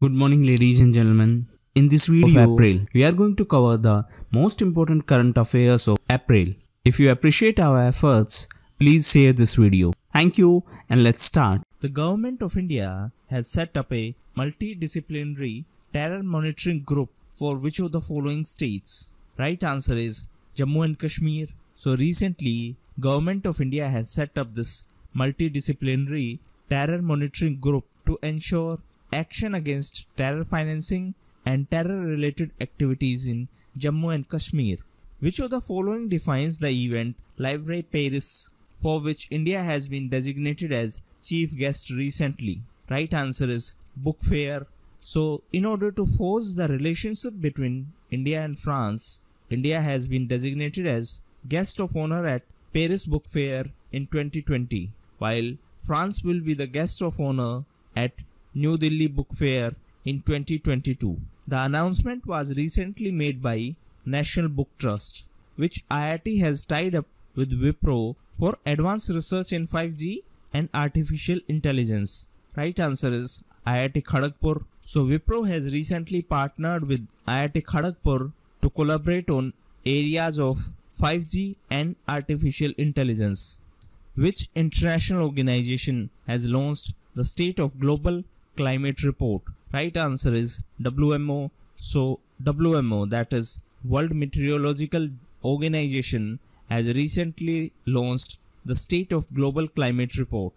Good morning, ladies and gentlemen. In this video of April, we are going to cover the most important current affairs of April. If you appreciate our efforts, please share this video. Thank you and let's start. The government of India has set up a multidisciplinary terror monitoring group for which of the following states? Right answer is Jammu and Kashmir. So recently, government of India has set up this multidisciplinary terror monitoring group to ensure action against terror financing and terror related activities in Jammu and Kashmir. Which of the following defines the event Livre Paris for which India has been designated as chief guest recently? Right answer is book fair. So in order to force the relationship between India and France, India has been designated as guest of honor at Paris Book Fair in 2020, while France will be the guest of honor at New Delhi Book Fair in 2022. The announcement was recently made by National Book Trust, which IIT has tied up with Wipro for advanced research in 5G and artificial intelligence. Right answer is IIT Kharagpur. So Wipro has recently partnered with IIT Kharagpur to collaborate on areas of 5G and artificial intelligence. Which international organization has launched the State of Global Climate Report? Right answer is WMO. So WMO that is World Meteorological Organization has recently launched the State of Global Climate Report.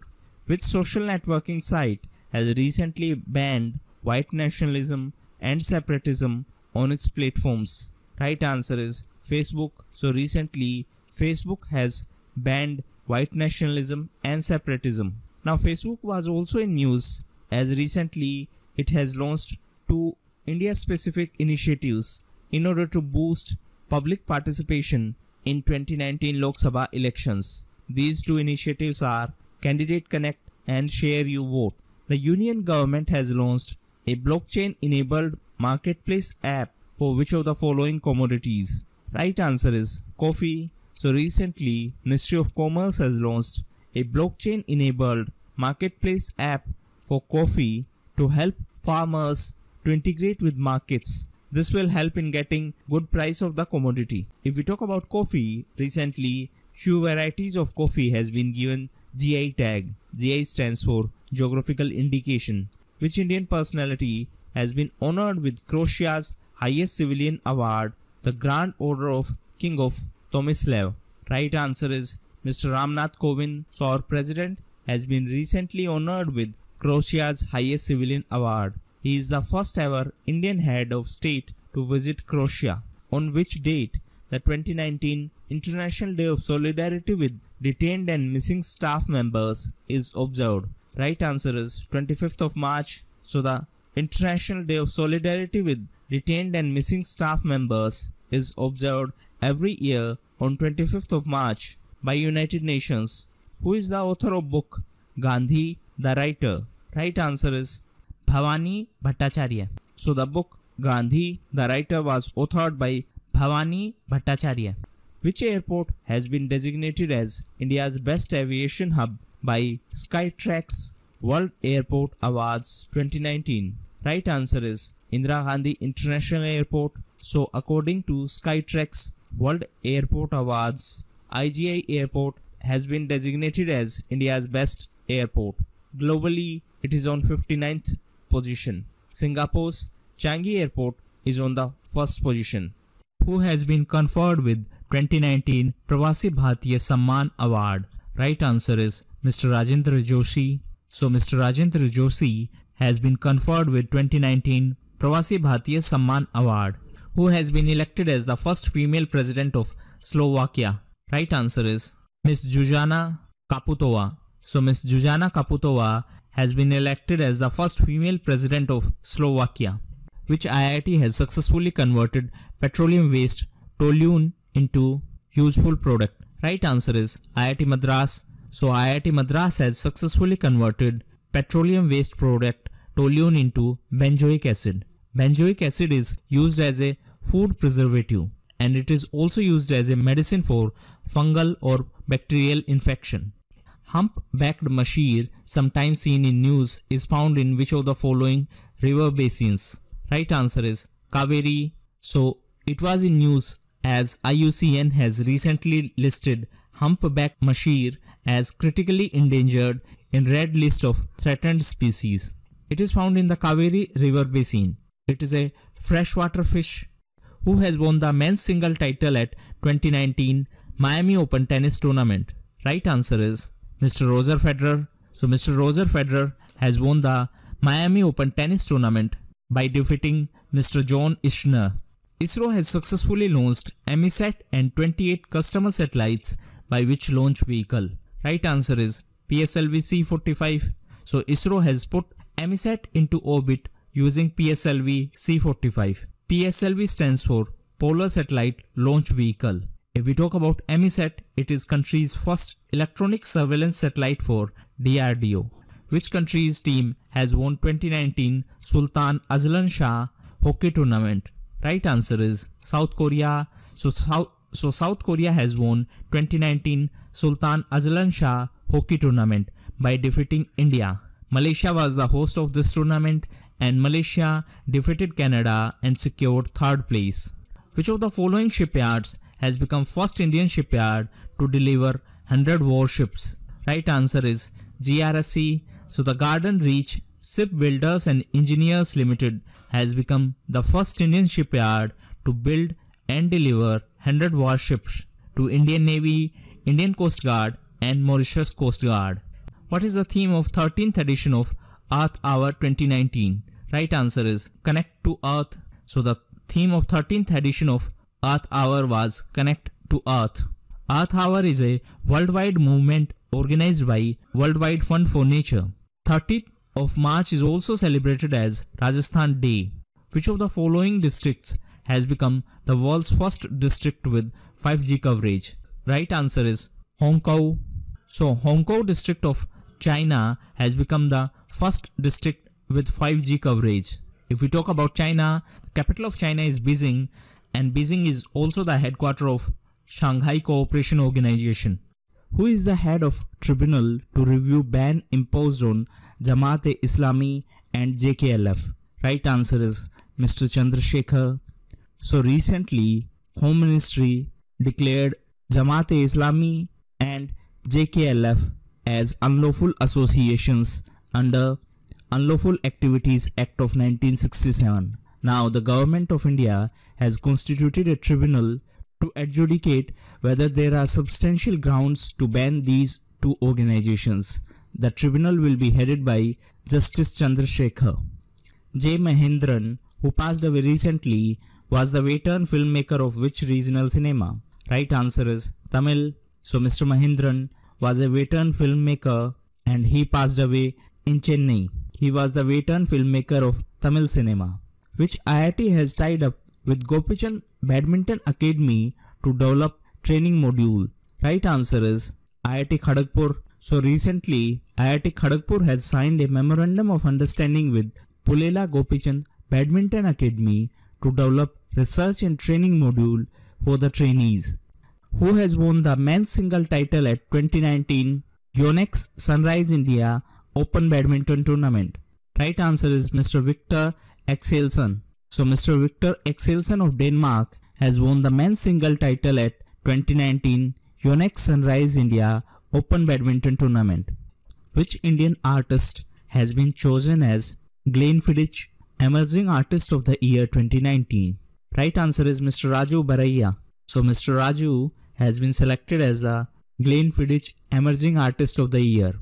Which social networking site has recently banned white nationalism and separatism on its platforms? Right answer is Facebook. So recently Facebook has banned white nationalism and separatism. Now Facebook was also in news as recently it has launched two India specific initiatives in order to boost public participation in 2019 Lok Sabha elections. These two initiatives are Candidate Connect and Share Your Vote. The union government has launched a blockchain enabled marketplace app for which of the following commodities? Right answer is coffee. So recently, Ministry of Commerce has launched a blockchain enabled marketplace app for coffee to help farmers to integrate with markets. This will help in getting good price of the commodity. If we talk about coffee, recently few varieties of coffee has been given GI tag. GI stands for geographical indication, which Indian personality has been honored with Croatia's highest civilian award, the Grand Order of King of Tomislav. Right answer is Mr. Ramnath Kovind. So our president has been recently honored with Croatia's highest civilian award. He is the first ever Indian head of state to visit Croatia. On which date the 2019 International Day of Solidarity with Detained and Missing Staff Members is observed? Right answer is 25th of March. So the International Day of Solidarity with Detained and Missing Staff Members is observed every year on 25th of March by United Nations. Who is the author of book Gandhi the writer? Right answer is Bhavani Bhattacharya. So the book Gandhi the writer was authored by Bhavani Bhattacharya. Which airport has been designated as India's best aviation hub by Skytrax World Airport Awards 2019? Right answer is Indira Gandhi International Airport. So according to Skytrax World Airport Awards, IGI Airport has been designated as India's best airport. Globally, it is on 59th position. Singapore's Changi Airport is on the first position. Who has been conferred with 2019 Pravasi Bharatiya Samman Award? Right answer is Mr. Rajendra Joshi. So Mr. Rajendra Joshi has been conferred with 2019 Pravasi Bharatiya Samman Award. Who has been elected as the first female president of Slovakia? Right answer is Ms. Zuzana Kaputova. So Ms. Zuzana Kaputova has been elected as the first female president of Slovakia, which IIT has successfully converted petroleum waste toluene into useful product. Right answer is IIT Madras. So IIT Madras has successfully converted petroleum waste product toluene into benzoic acid. Benzoic acid is used as a food preservative and it is also used as a medicine for fungal or bacterial infection. Humpbacked mahseer, sometimes seen in news, is found in which of the following river basins? Right answer is Kaveri. So it was in news as IUCN has recently listed humpback mahseer as critically endangered in red list of threatened species. It is found in the Kaveri river basin. It is a freshwater fish who has won the men's single title at 2019 Miami Open tennis tournament. Right answer is Mr. Roger Federer. So Mr. Roger Federer has won the Miami Open tennis tournament by defeating Mr. John Isner. ISRO has successfully launched EMISAT and 28 customer satellites by which launch vehicle? Right answer is PSLV C-45. So ISRO has put EMISAT into orbit using PSLV C-45. PSLV stands for Polar Satellite Launch Vehicle. If we talk about EMISAT, it is country's first electronic surveillance satellite for DRDO. Which country's team has won 2019 Sultan Azlan Shah hockey tournament? Right answer is South Korea. So South, so South Korea has won 2019 Sultan Azlan Shah hockey tournament by defeating India. Malaysia was the host of this tournament and Malaysia defeated Canada and secured third place. Which of the following shipyards has become first Indian shipyard to deliver 100 warships? Right answer is GRSE. So the Garden Reach Shipbuilders and Engineers Limited has become the first Indian shipyard to build and deliver 100 warships to Indian Navy, Indian Coast Guard and Mauritius Coast Guard. What is the theme of 13th edition of Earth Hour 2019? Right answer is Connect to Earth. So the theme of 13th edition of Earth Hour was Connect to Earth. Earth Hour is a worldwide movement organized by Worldwide Fund for Nature. 30th of March is also celebrated as Rajasthan Day. Which of the following districts has become the world's first district with 5G coverage? Right answer is Hong Kong. So Hong Kong district of China has become the first district with 5G coverage. If we talk about China, the capital of China is Beijing and Beijing is also the headquarter of Shanghai Cooperation Organization. Who is the head of tribunal to review ban imposed on Jamaat-e-Islami and JKLF? Right answer is Mr. Chandrasekhar. So recently, Home Ministry declared Jamaat-e-Islami and JKLF as unlawful associations under Unlawful Activities Act of 1967. Now, the Government of India has constituted a tribunal to adjudicate whether there are substantial grounds to ban these two organizations. The tribunal will be headed by Justice Chandrasekhar. J. Mahendran, who passed away recently, was the veteran filmmaker of which regional cinema? Right answer is Tamil. So Mr. Mahendran was a veteran filmmaker and he passed away in Chennai. He was the veteran filmmaker of Tamil cinema, which IIT has tied up with Gopichand Badminton Academy to develop training module. Right answer is IIT Kharagpur. So recently, IIT Kharagpur has signed a memorandum of understanding with Pullela Gopichand Badminton Academy to develop research and training module for the trainees. Who has won the men's single title at 2019 Yonex Sunrise India Open Badminton Tournament? Right answer is Mr. Victor Axelsen. So Mr. Victor Axelsen of Denmark has won the men's single title at 2019 Yonex Sunrise India Open Badminton Tournament. Which Indian artist has been chosen as Glenfiddich Emerging Artist of the Year 2019? Right answer is Mr. Raju Baraya. So Mr. Raju has been selected as the Glenfiddich Emerging Artist of the Year.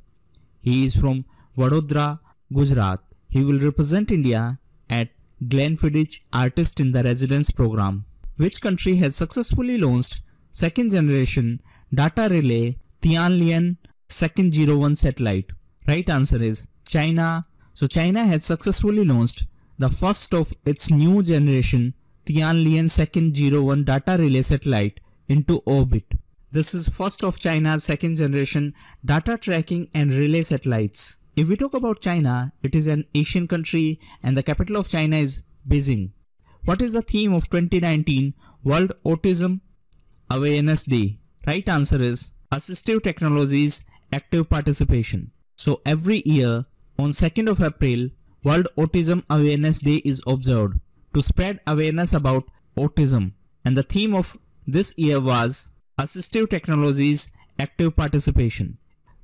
He is from Vadodara, Gujarat. He will represent India at Glenfiddich Artist in the Residence program. Which country has successfully launched second generation data relay Tianlian 201 satellite? Right answer is China. So China has successfully launched the first of its new generation Tianlian 201 data relay satellite into orbit. This is first of China's second generation data tracking and relay satellites. If we talk about China, it is an Asian country and the capital of China is Beijing. What is the theme of 2019 World Autism Awareness Day? Right answer is Assistive Technologies Active Participation. So every year on 2nd of April, World Autism Awareness Day is observed to spread awareness about autism. And the theme of this year was Assistive Technologies Active Participation.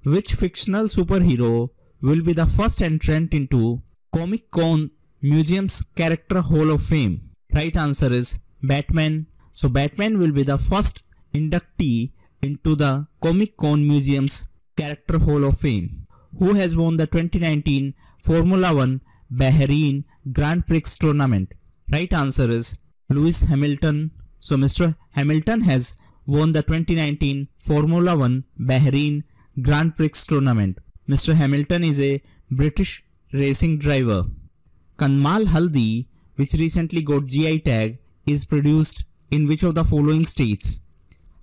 Which fictional superhero will be the first entrant into Comic Con Museum's Character Hall of Fame? Right answer is Batman. So Batman will be the first inductee into the Comic Con Museum's Character Hall of Fame. Who has won the 2019 Formula 1 Bahrain Grand Prix tournament? Right answer is Lewis Hamilton. So Mr. Hamilton has won the 2019 Formula 1 Bahrain Grand Prix tournament. Mr. Hamilton is a British racing driver. Kandhamal Haldi, which recently got GI tag, is produced in which of the following states?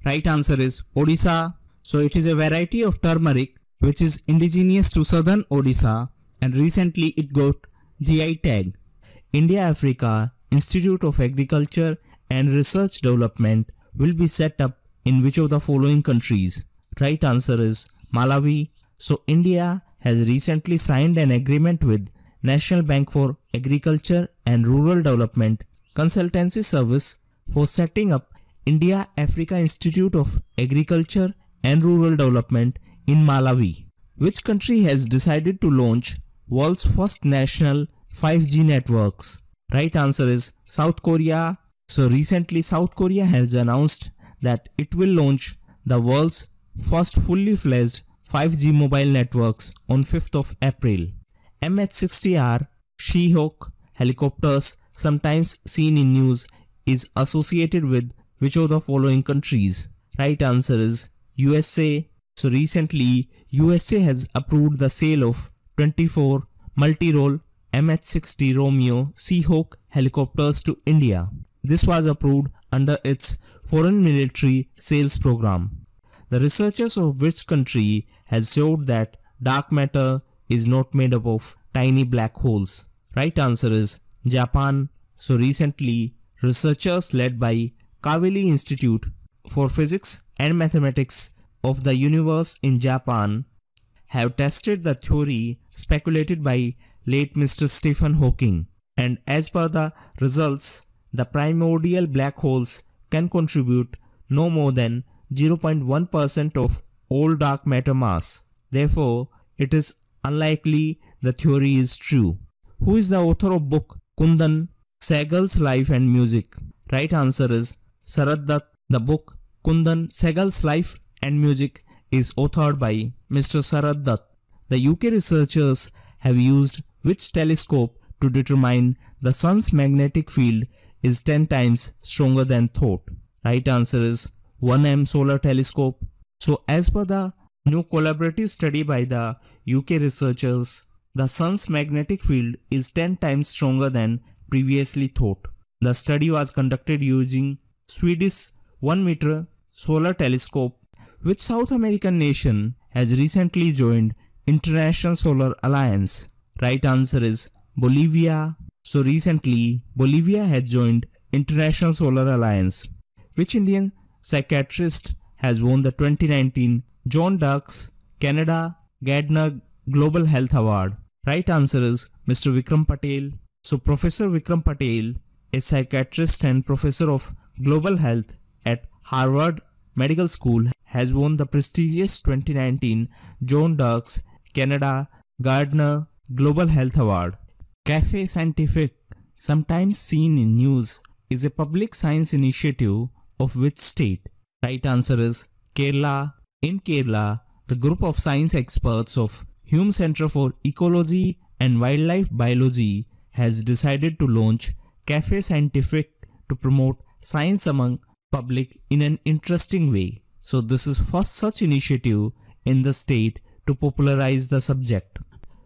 Right answer is Odisha. So it is a variety of turmeric which is indigenous to southern Odisha and recently it got GI tag. India Africa Institute of Agriculture and Research Development will be set up in which of the following countries? Right answer is Malawi. So India has recently signed an agreement with National Bank for Agriculture and Rural Development consultancy service for setting up India Africa Institute of Agriculture and Rural Development in Malawi. Which country has decided to launch world's first national 5G networks? Right answer is South Korea. So recently South Korea has announced that it will launch the world's first fully fledged 5G mobile networks on 5th of April. MH-60R Seahawk helicopters sometimes seen in news is associated with which of the following countries? Right answer is USA. So recently USA has approved the sale of 24 multi-role MH-60 Romeo Seahawk helicopters to India. This was approved under its foreign military sales program. The researchers of which country has showed that dark matter is not made up of tiny black holes. Right answer is Japan. So recently, researchers led by Kavli Institute for Physics and Mathematics of the Universe in Japan have tested the theory speculated by late Mr. Stephen Hawking and as per the results the primordial black holes can contribute no more than 0.1% of all dark matter mass. Therefore, it is unlikely the theory is true. Who is the author of book Kundan Sehgal's Life and Music? Right answer is Sharad Dutt. The book Kundan Sehgal's Life and Music is authored by Mr. Sharad Dutt. The UK researchers have used which telescope to determine the sun's magnetic field is 10 times stronger than thought? Right answer is 1M solar telescope. So as per the new collaborative study by the UK researchers, the sun's magnetic field is 10 times stronger than previously thought. The study was conducted using Swedish 1 meter solar telescope. Which South American nation has recently joined International Solar Alliance? Right answer is Bolivia. So recently, Bolivia had joined International Solar Alliance. Which Indian psychiatrist has won the 2019 John Dirks Canada Gairdner Global Health Award? Right answer is Mr. Vikram Patel. So Professor Vikram Patel, a psychiatrist and professor of global health at Harvard Medical School, has won the prestigious 2019 John Dirks Canada Gairdner Global Health Award. Cafe Scientifique, sometimes seen in news, is a public science initiative of which state? Right answer is Kerala. In Kerala, the group of science experts of Hume Center for Ecology and Wildlife Biology has decided to launch Cafe Scientifique to promote science among public in an interesting way. So this is first such initiative in the state to popularize the subject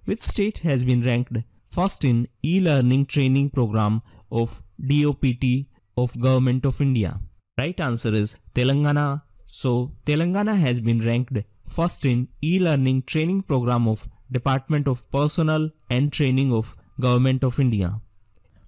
which state has been ranked first in e-learning training program of DOPT of Government of India? Right answer is Telangana. So Telangana has been ranked first in e-learning training program of Department of Personnel and Training of Government of India.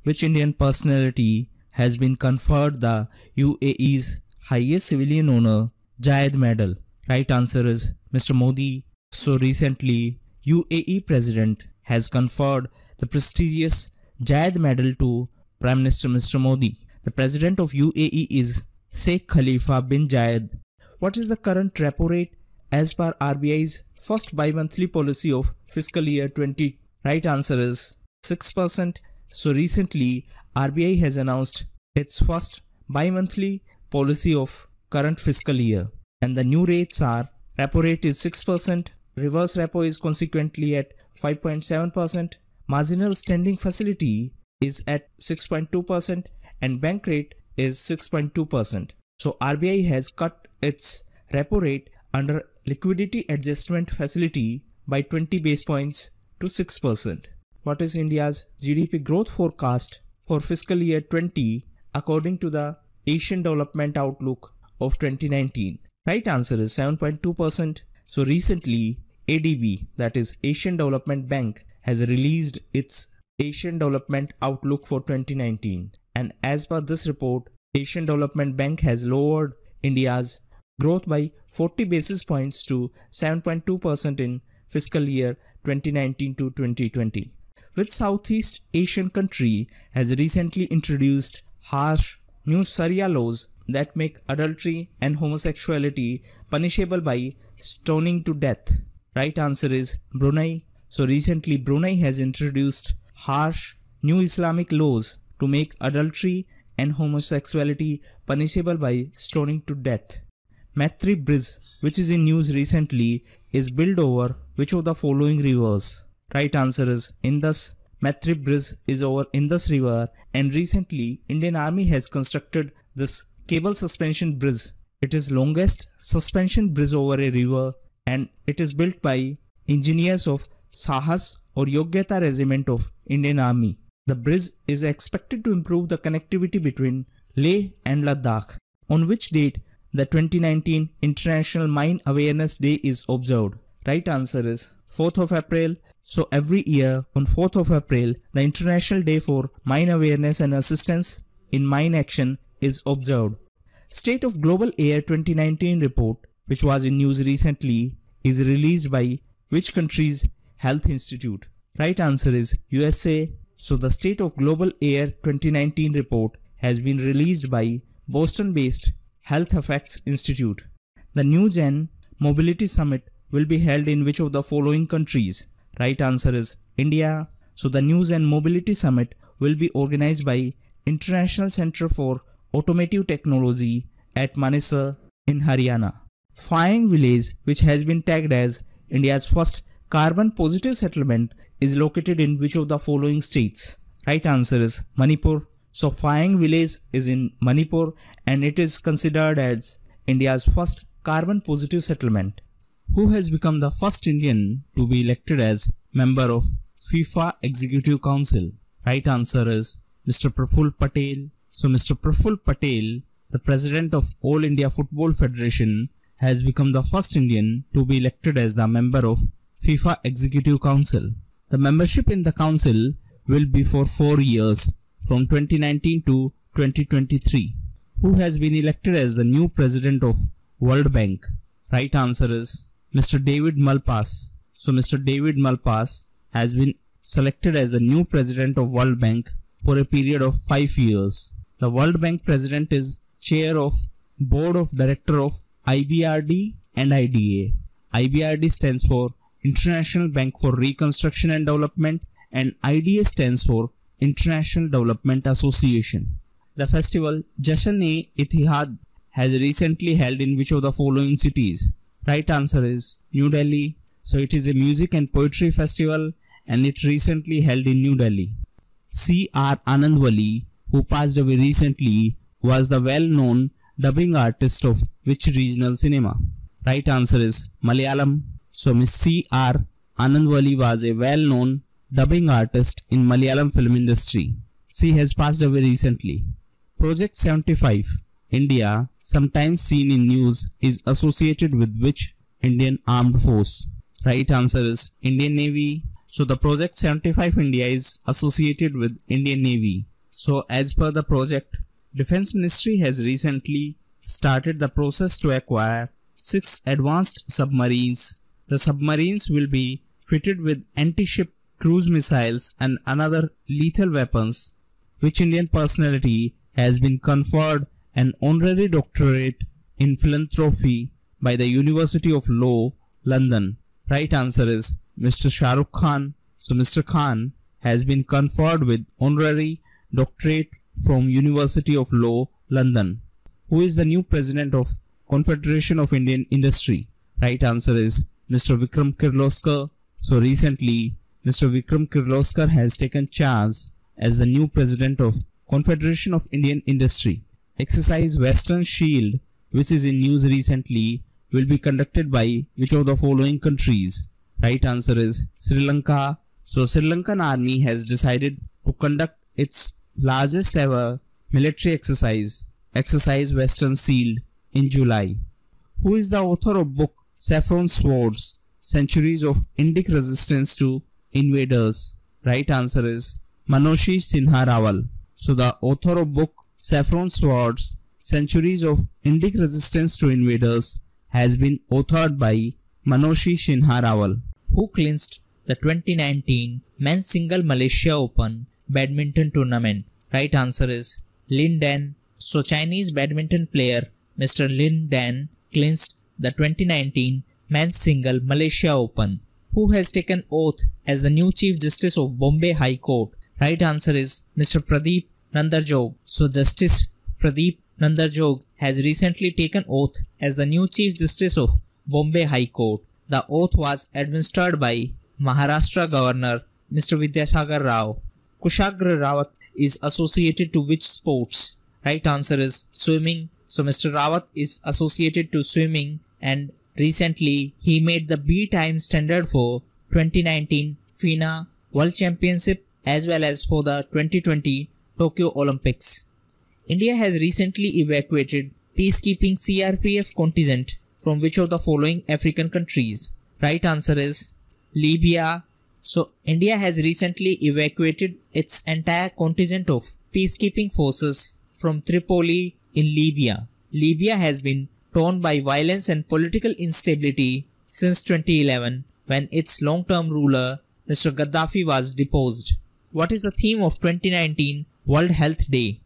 Which Indian personality has been conferred the UAE's highest civilian honor, Zayed Medal? Right answer is Mr. Modi. So recently, UAE President has conferred the prestigious Zayed Medal to Prime Minister Mr. Modi. The President of UAE is Sheikh Khalifa bin Zayed. What is the current repo rate as per RBI's first bi-monthly policy of fiscal year 20? Right answer is 6%. So recently RBI has announced its first bi-monthly policy of current fiscal year and the new rates are repo rate is 6%, reverse repo is consequently at 5.7%, marginal standing facility is at 6.2% and bank rate is 6.2%. So RBI has cut its repo rate under liquidity adjustment facility by 20 base points to 6%. What is India's GDP growth forecast for fiscal year 20 according to the Asian Development Outlook of 2019? Right answer is 7.2%. So recently ADB that is Asian Development Bank has released its Asian Development Outlook for 2019 and as per this report Asian Development Bank has lowered India's growth by 40 basis points to 7.2% in fiscal year 2019 to 2020. Which Southeast Asian country has recently introduced harsh new Sharia laws that make adultery and homosexuality punishable by stoning to death? Right answer is Brunei. So recently Brunei has introduced harsh new Islamic laws to make adultery and homosexuality punishable by stoning to death. Maitri Bridge, which is in news recently, is built over which of the following rivers? Right answer is Indus. Maitri Bridge is over Indus River and recently Indian Army has constructed this cable suspension bridge. It is longest suspension bridge over a river and it is built by engineers of Sahas or Yogyata Regiment of Indian Army. The bridge is expected to improve the connectivity between Leh and Ladakh, on which date the 2019 International Mine Awareness Day is observed. Right answer is 4th of April. So every year on 4th of April, the International Day for Mine Awareness and Assistance in Mine Action is observed. State of Global Air 2019 report, which was in news recently, is released by which country's health institute? Right answer is USA. So the State of Global Air 2019 report has been released by Boston-based Health Effects Institute. The New Gen Mobility Summit will be held in which of the following countries? Right answer is India. So the New Gen Mobility Summit will be organized by International Center for Automotive Technology at Manesar in Haryana. Phayeng village which has been tagged as India's first carbon positive settlement is located in which of the following states? Right answer is Manipur. So Phayeng village is in Manipur and it is considered as India's first carbon positive settlement. Who has become the first Indian to be elected as member of FIFA Executive Council? Right answer is Mr. Praful Patel. So Mr. Praful Patel, the president of All India Football Federation, has become the first Indian to be elected as the member of FIFA Executive Council. The membership in the council will be for 4 years from 2019 to 2023. Who has been elected as the new president of World Bank? Right answer is Mr. David Malpass. So Mr. David Malpass has been selected as the new president of World Bank for a period of 5 years. The World Bank president is chair of board of director of IBRD and IDA. IBRD stands for International Bank for Reconstruction and Development and IDA stands for International Development Association. The festival Jashan-e-Ittihad has recently held in which of the following cities? Right answer is New Delhi. So it is a music and poetry festival and it recently held in New Delhi. C.R. Anandwali, who passed away recently, was the well-known dubbing artist of which regional cinema? Right answer is Malayalam. So Miss C.R. Anandwali was a well-known dubbing artist in Malayalam film industry. She has passed away recently. Project 75 India, sometimes seen in news, is associated with which Indian armed force? Right answer is Indian Navy. So the Project 75 India is associated with Indian Navy. So as per the project, Defense Ministry has recently started the process to acquire six advanced submarines. The submarines will be fitted with anti-ship cruise missiles and another lethal weapons, which Indian personality has been conferred an honorary doctorate in philanthropy by the University of Law, London? Right answer is Mr. Shahrukh Khan. So Mr. Khan has been conferred with honorary doctorate from University of Law, London. Who is the new president of Confederation of Indian Industry? Right answer is Mr. Vikram Kirloskar. So recently, Mr. Vikram Kirloskar has taken charge as the new president of Confederation of Indian Industry. Exercise Western Shield, which is in news recently, will be conducted by which of the following countries? Right answer is Sri Lanka. So Sri Lankan army has decided to conduct its largest ever military exercise, Exercise Western Shield, in July. Who is the author of book Saffron Swords, Centuries of Indic Resistance to Invaders? Right answer is Manoshi Sinha Rawal. So the author of book Saffron Swords, Centuries of Indic Resistance to Invaders has been authored by Manoshi Sinha Rawal. Who clinched the 2019 Men's Single Malaysia Open Badminton Tournament? Right answer is Lin Dan. So Chinese badminton player Mr. Lin Dan clinched the 2019 Men's Single Malaysia Open. Who has taken oath as the new Chief Justice of Bombay High Court? Right answer is Mr. Pradeep Nandrajog. So Justice Pradeep Nandrajog has recently taken oath as the new Chief Justice of Bombay High Court. The oath was administered by Maharashtra Governor Mr. Vidyasagar Rao. Kushagra Rawat is associated to which sports? Right answer is swimming. So Mr. Rawat is associated to swimming and recently he made the B time standard for 2019 FINA World Championship as well as for the 2020 Tokyo Olympics. India has recently evacuated peacekeeping CRPF contingent from which of the following African countries? Right answer is Libya. So India has recently evacuated its entire contingent of peacekeeping forces from Tripoli in Libya. Libya has been torn by violence and political instability since 2011 when its long-term ruler Mr. Gaddafi was deposed. What is the theme of 2019 World Health Day?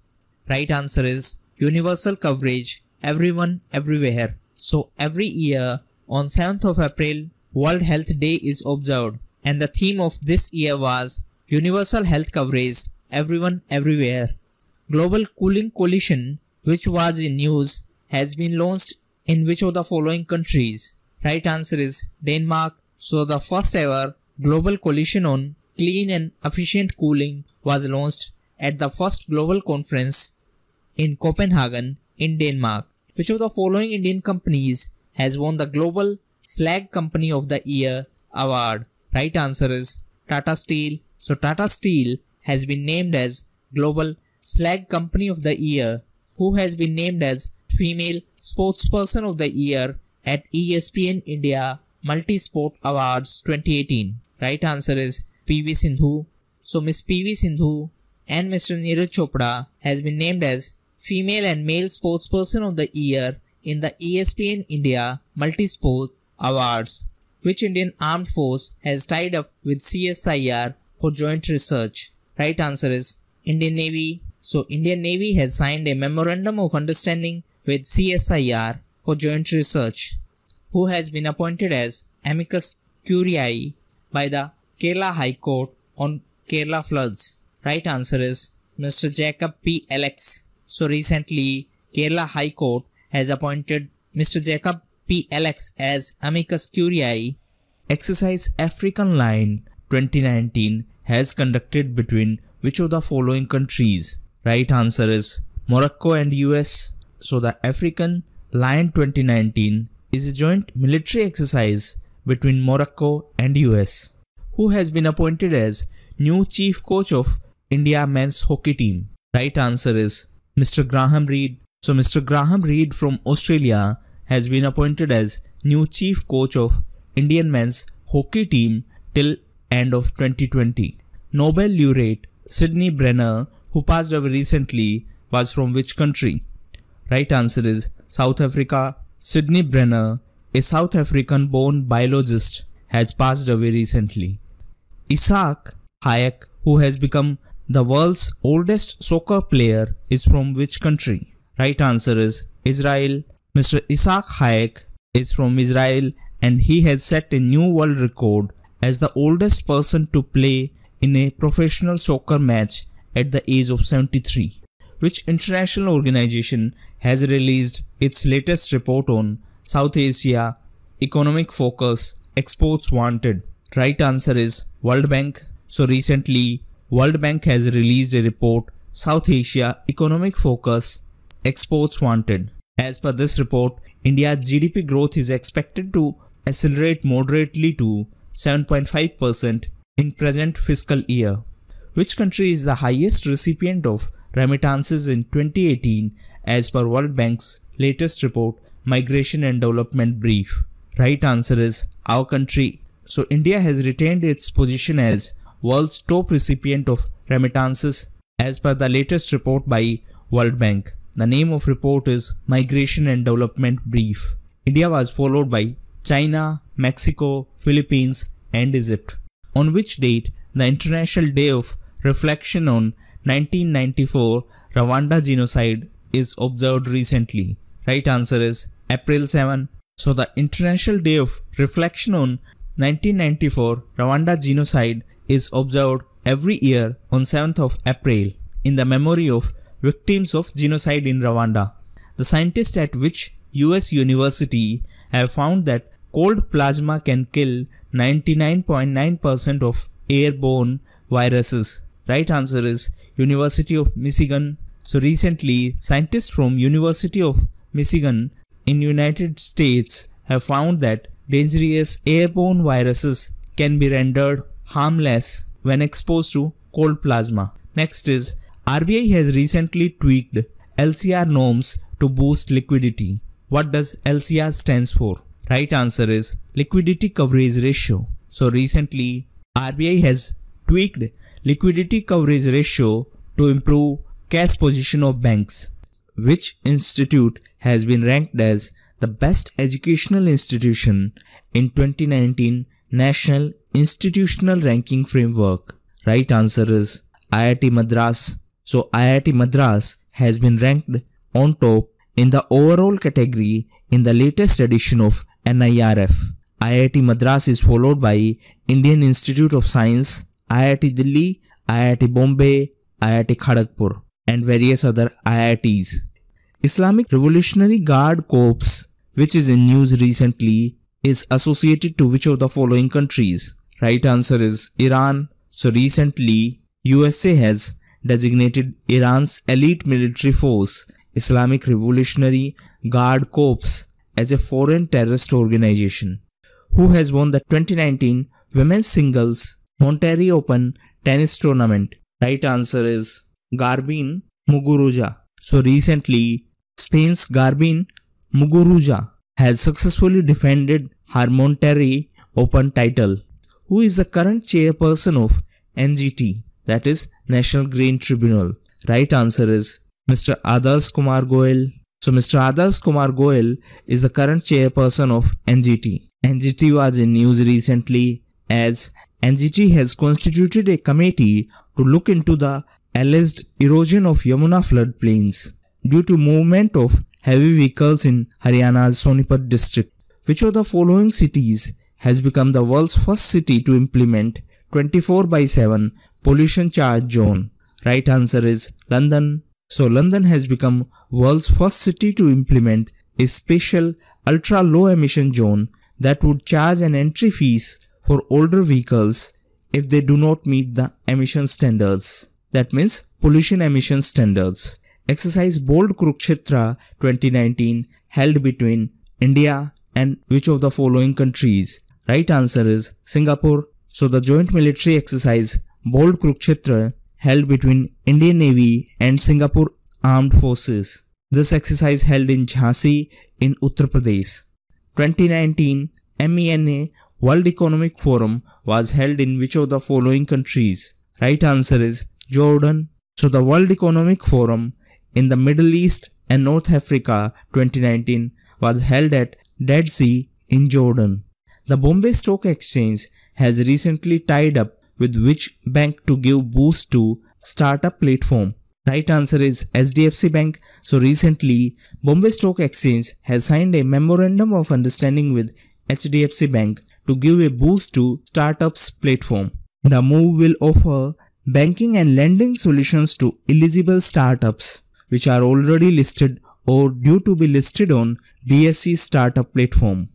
Right answer is universal coverage, everyone, everywhere. So every year on 7th of April, World Health Day is observed and the theme of this year was universal health coverage, everyone, everywhere. Global Cooling Coalition, which was in news, has been launched in which of the following countries? Right answer is Denmark. So the first ever global coalition on clean and efficient cooling was launched at the first global conference in Copenhagen in Denmark. Which of the following Indian companies has won the Global Slag Company of the Year award? Right answer is Tata Steel. So Tata Steel has been named as Global Slag Company of the Year, who has been named as Female Sportsperson of the Year at ESPN India Multisport Awards 2018. Right answer is PV Sindhu. So Miss PV Sindhu and Mr. Neeraj Chopra has been named as Female and Male Sportsperson of the Year in the ESPN India Multisport Awards, which Indian Armed Force has tied up with CSIR for joint research. Right answer is Indian Navy. So Indian Navy has signed a memorandum of understanding with CSIR for joint research, who has been appointed as amicus curiae by the Kerala High Court on Kerala floods. Right answer is Mr. Jacob P. Alex. So recently, Kerala High Court has appointed Mr. Jacob P. Alex as amicus curiae. Exercise African Lion 2019 has conducted between which of the following countries? Right answer is Morocco and US. So the African Lion 2019 is a joint military exercise between Morocco and US. Who has been appointed as new chief coach of India men's hockey team? Right answer is Mr. Graham Reid. So Mr. Graham Reid from Australia has been appointed as new chief coach of Indian men's hockey team till end of 2020. Nobel laureate Sidney Brenner who passed away recently was from which country? Right answer is South Africa. Sidney Brenner, a South African born biologist, has passed away recently. Isaac Hayek, who has become the world's oldest soccer player, is from which country? Right answer is Israel. Mr. Isaac Hayek is from Israel and he has set a new world record as the oldest person to play in a professional soccer match at the age of 73. Which international organization has released its latest report on South Asia economic focus exports wanted? Right answer is World Bank. So recently World Bank has released a report South Asia economic focus exports wanted. As per this report, India's GDP growth is expected to accelerate moderately to 7.5% in present fiscal year. Which country is the highest recipient of remittances in 2018 as per World Bank's latest report Migration and Development Brief? Right answer is our country. So India has retained its position as world's top recipient of remittances as per the latest report by World Bank. The name of report is Migration and Development Brief. India was followed by China, Mexico, Philippines and Egypt. On which date the International Day of Reflection on 1994 Rwanda genocide is observed recently? Right answer is April 7. So the International Day of Reflection on 1994 Rwanda genocide is observed every year on 7th of April in the memory of victims of genocide in Rwanda. The scientists at which US university have found that cold plasma can kill 99.9% of airborne viruses. Right answer is University of Michigan. So recently, scientists from University of Michigan in United States have found that dangerous airborne viruses can be rendered harmless when exposed to cold plasma. Next is RBI has recently tweaked LCR norms to boost liquidity. What does LCR stands for? Right answer is liquidity coverage ratio. So recently RBI has tweaked liquidity coverage ratio to improve cash position of banks. Which institute has been ranked as the best educational institution in 2019 National Institutional Ranking Framework? Right answer is IIT Madras. So IIT Madras has been ranked on top in the overall category in the latest edition of NIRF. IIT Madras is followed by Indian Institute of Science, IIT Delhi, IIT Bombay, IIT Kharagpur and various other IITs. Islamic Revolutionary Guard Corps which is in news recently is associated to which of the following countries? Right answer is Iran. So recently USA has designated Iran's elite military force Islamic Revolutionary Guard Corps as a foreign terrorist organization who has won the 2019 Women's Singles Monterrey Open tennis tournament. Right answer is Garbine Muguruza. So recently Spain's Garbine Muguruza has successfully defended her Monterrey Open title. Who is the current chairperson of NGT? that is National Green Tribunal. Right answer is Mr. Adarsh Kumar Goel. So Mr. Adarsh Kumar Goel is the current chairperson of NGT. NGT was in news recently as NGT has constituted a committee to look into the alleged erosion of Yamuna floodplains due to movement of heavy vehicles in Haryana's Sonipat district. Which of the following cities has become the world's first city to implement 24 by 7 pollution charge zone. Right answer is London. So London has become world's first city to implement a special ultra low emission zone that would charge an entry fees for older vehicles if they do not meet the emission standards. That means pollution emission standards. Exercise Bold Kurukshetra 2019 held between India and which of the following countries? Right answer is Singapore. So the joint military exercise Bold Kurukshetra held between Indian Navy and Singapore Armed Forces. This exercise held in Jhansi in Uttar Pradesh. 2019 MENA World Economic Forum was held in which of the following countries? Right answer is Jordan. So the World Economic Forum in the Middle East and North Africa 2019 was held at Dead Sea in Jordan. The Bombay Stock Exchange has recently tied up with which bank to give boost to startup platform? Right answer is HDFC Bank. So recently, Bombay Stock Exchange has signed a memorandum of understanding with HDFC Bank to give a boost to startups platform. The move will offer banking and lending solutions to eligible startups which are already listed or due to be listed on BSE startup platform.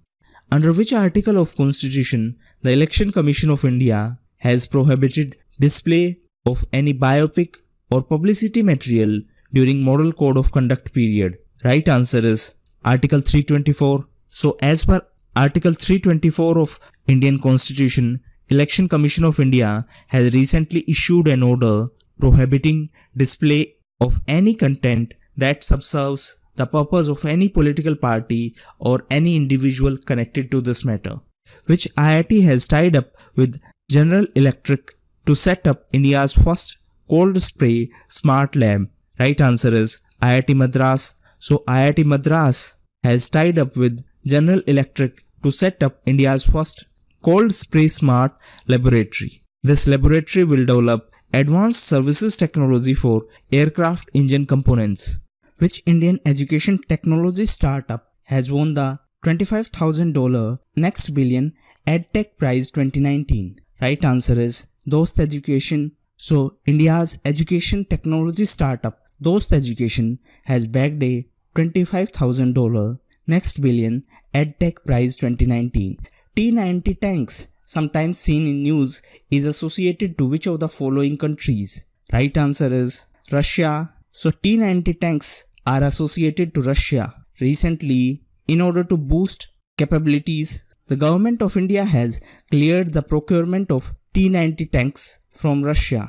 Under which article of constitution the Election Commission of India has prohibited display of any biopic or publicity material during model code of conduct period. Right answer is article 324. So as per article 324 of Indian Constitution, Election Commission of India has recently issued an order prohibiting display of any content that subserves the purpose of any political party or any individual connected to this matter, which IIT has tied up with General Electric to set up India's first cold spray smart lamp. Right answer is IIT Madras. So IIT Madras has tied up with General Electric to set up India's first cold spray smart laboratory. This laboratory will develop advanced services technology for aircraft engine components. Which Indian education technology startup has won the $25,000 Next Billion EdTech Prize 2019? Right answer is Dost Education. So India's education technology startup Dost Education has bagged a $25,000 Next Billion EdTech Prize 2019. T-90 tanks, sometimes seen in news, is associated to which of the following countries? Right answer is Russia. So T-90 tanks are associated to Russia. Recently, in order to boost capabilities, the government of India has cleared the procurement of T-90 tanks from Russia,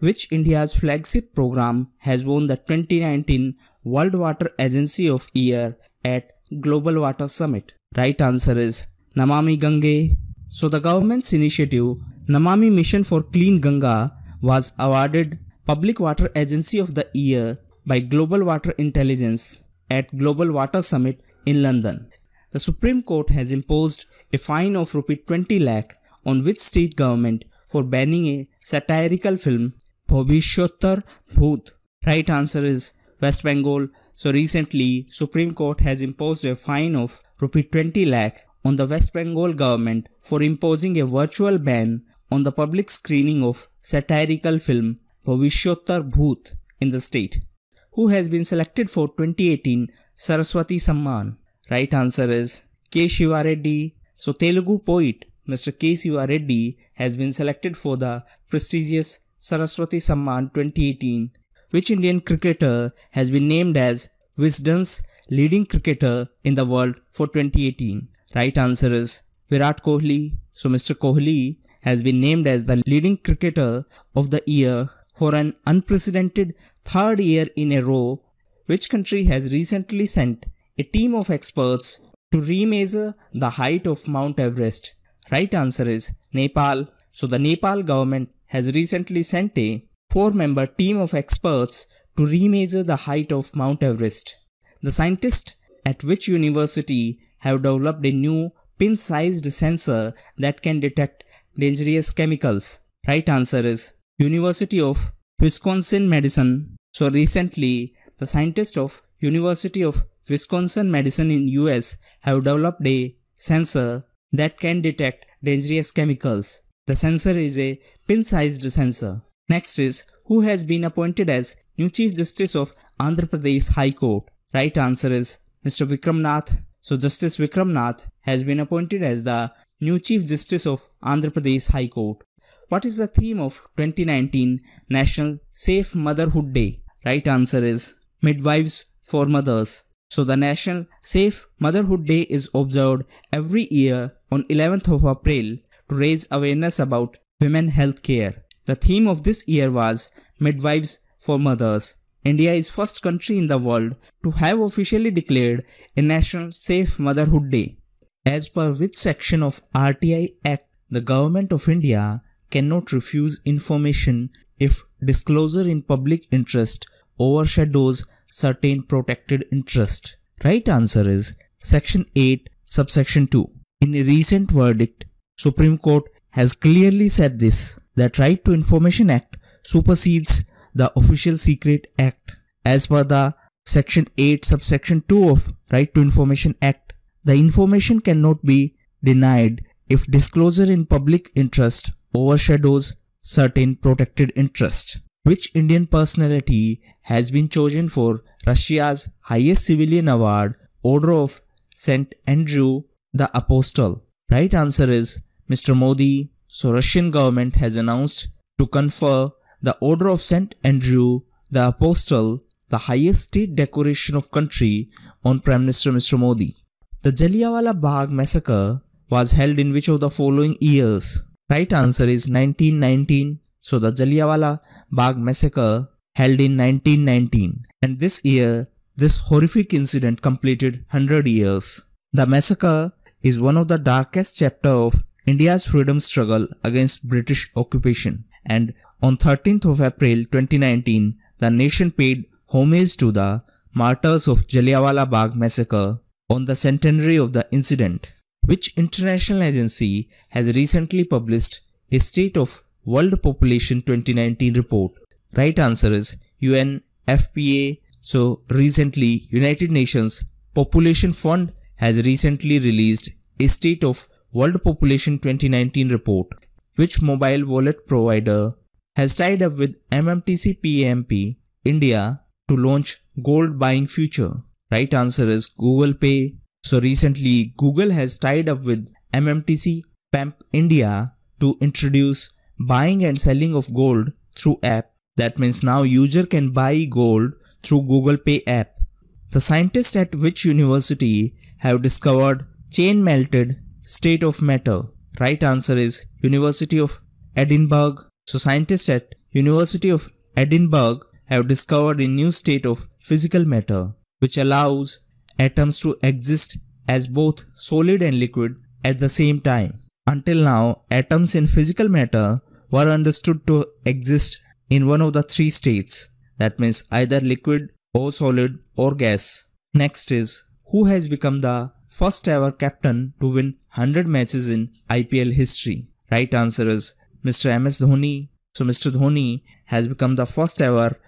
which India's flagship program has won the 2019 World Water Agency of Year at Global Water Summit? Right answer is Namami Gange. So the government's initiative Namami Mission for Clean Ganga was awarded Public Water Agency of the Year by Global Water Intelligence at Global Water Summit in London. The Supreme Court has imposed a fine of rupee 20 lakh on which state government for banning a satirical film Bhovishyotter Bhoot. Right answer is West Bengal so recently, Supreme Court has imposed a fine of rupee 20 lakh on the West Bengal government for imposing a virtual ban on the public screening of satirical film Bhovishyotter Bhoot in the state. Who has been selected for 2018 Saraswati Samman? Right answer is K. Shiva. So Telugu poet Mr. K. Shiva has been selected for the prestigious Saraswati Samman 2018 which Indian cricketer has been named as Wisden's leading cricketer in the world for 2018? Right answer is Virat Kohli. So Mr. Kohli has been named as the leading cricketer of the year for an unprecedented third year in a row. Which country has recently sent a team of experts to remeasure the height of Mount Everest? Right answer is Nepal. So the Nepal government has recently sent a four-member team of experts to remeasure the height of Mount Everest. The scientist at which university have developed a new pin-sized sensor that can detect dangerous chemicals. Right answer is University of Wisconsin Madison. So recently, the scientists of University of Wisconsin Madison in US have developed a sensor that can detect dangerous chemicals. The sensor is a pin-sized sensor. Next is who has been appointed as new Chief Justice of Andhra Pradesh High Court. Right answer is Mr. Vikram Nath. So Justice Vikram Nath has been appointed as the new Chief Justice of Andhra Pradesh High Court. What is the theme of 2019 National Safe Motherhood Day? Right answer is Midwives for Mothers. So the National Safe Motherhood Day is observed every year on 11th of April to raise awareness about women health care. The theme of this year was Midwives for Mothers. India is first country in the world to have officially declared a National Safe Motherhood Day. As per which section of RTI Act, the Government of India cannot refuse information if disclosure in public interest overshadows certain protected interest. Right answer is Section 8, subsection 2. In a recent verdict, Supreme Court has clearly said this that Right to Information Act supersedes the Official Secret Act. As per the Section 8 subsection 2 of Right to Information Act, the information cannot be denied if disclosure in public interest overshadows certain protected interest. Which Indian personality has been chosen for Russia's highest civilian award, Order of St. Andrew the Apostle? Right answer is Mr. Modi. So Russian government has announced to confer the Order of St. Andrew the Apostle, the highest state decoration of country, on Prime Minister Mr. Modi. The Jallianwala Bagh massacre was held in which of the following years? Right answer is 1919. So the Jallianwala Bagh massacre held in 1919 and this year this horrific incident completed 100 years. The massacre is one of the darkest chapter of India's freedom struggle against British occupation and on 13th of April 2019 the nation paid homage to the martyrs of Jallianwala Bagh massacre on the centenary of the incident which international agency has recently published a State of World Population 2019 report? Right answer is UNFPA. So recently United Nations Population Fund has recently released a State of World Population 2019 report which mobile wallet provider has tied up with MMTC PAMP India to launch gold buying future. Right answer is Google Pay, so recently Google has tied up with MMTC PAMP India to introduce buying and selling of gold through app. That means now user can buy gold through Google Pay app. The scientists at which university have discovered chain melted state of matter? Right answer is University of Edinburgh. So scientists at University of Edinburgh have discovered a new state of physical matter which allows atoms to exist as both solid and liquid at the same time. Until now, atoms in physical matter were understood to exist in one of the three states, that means either liquid or solid or gas. Next is who has become the first ever captain to win 100 matches in IPL history? Right answer is Mr. MS Dhoni. So Mr. Dhoni has become the first ever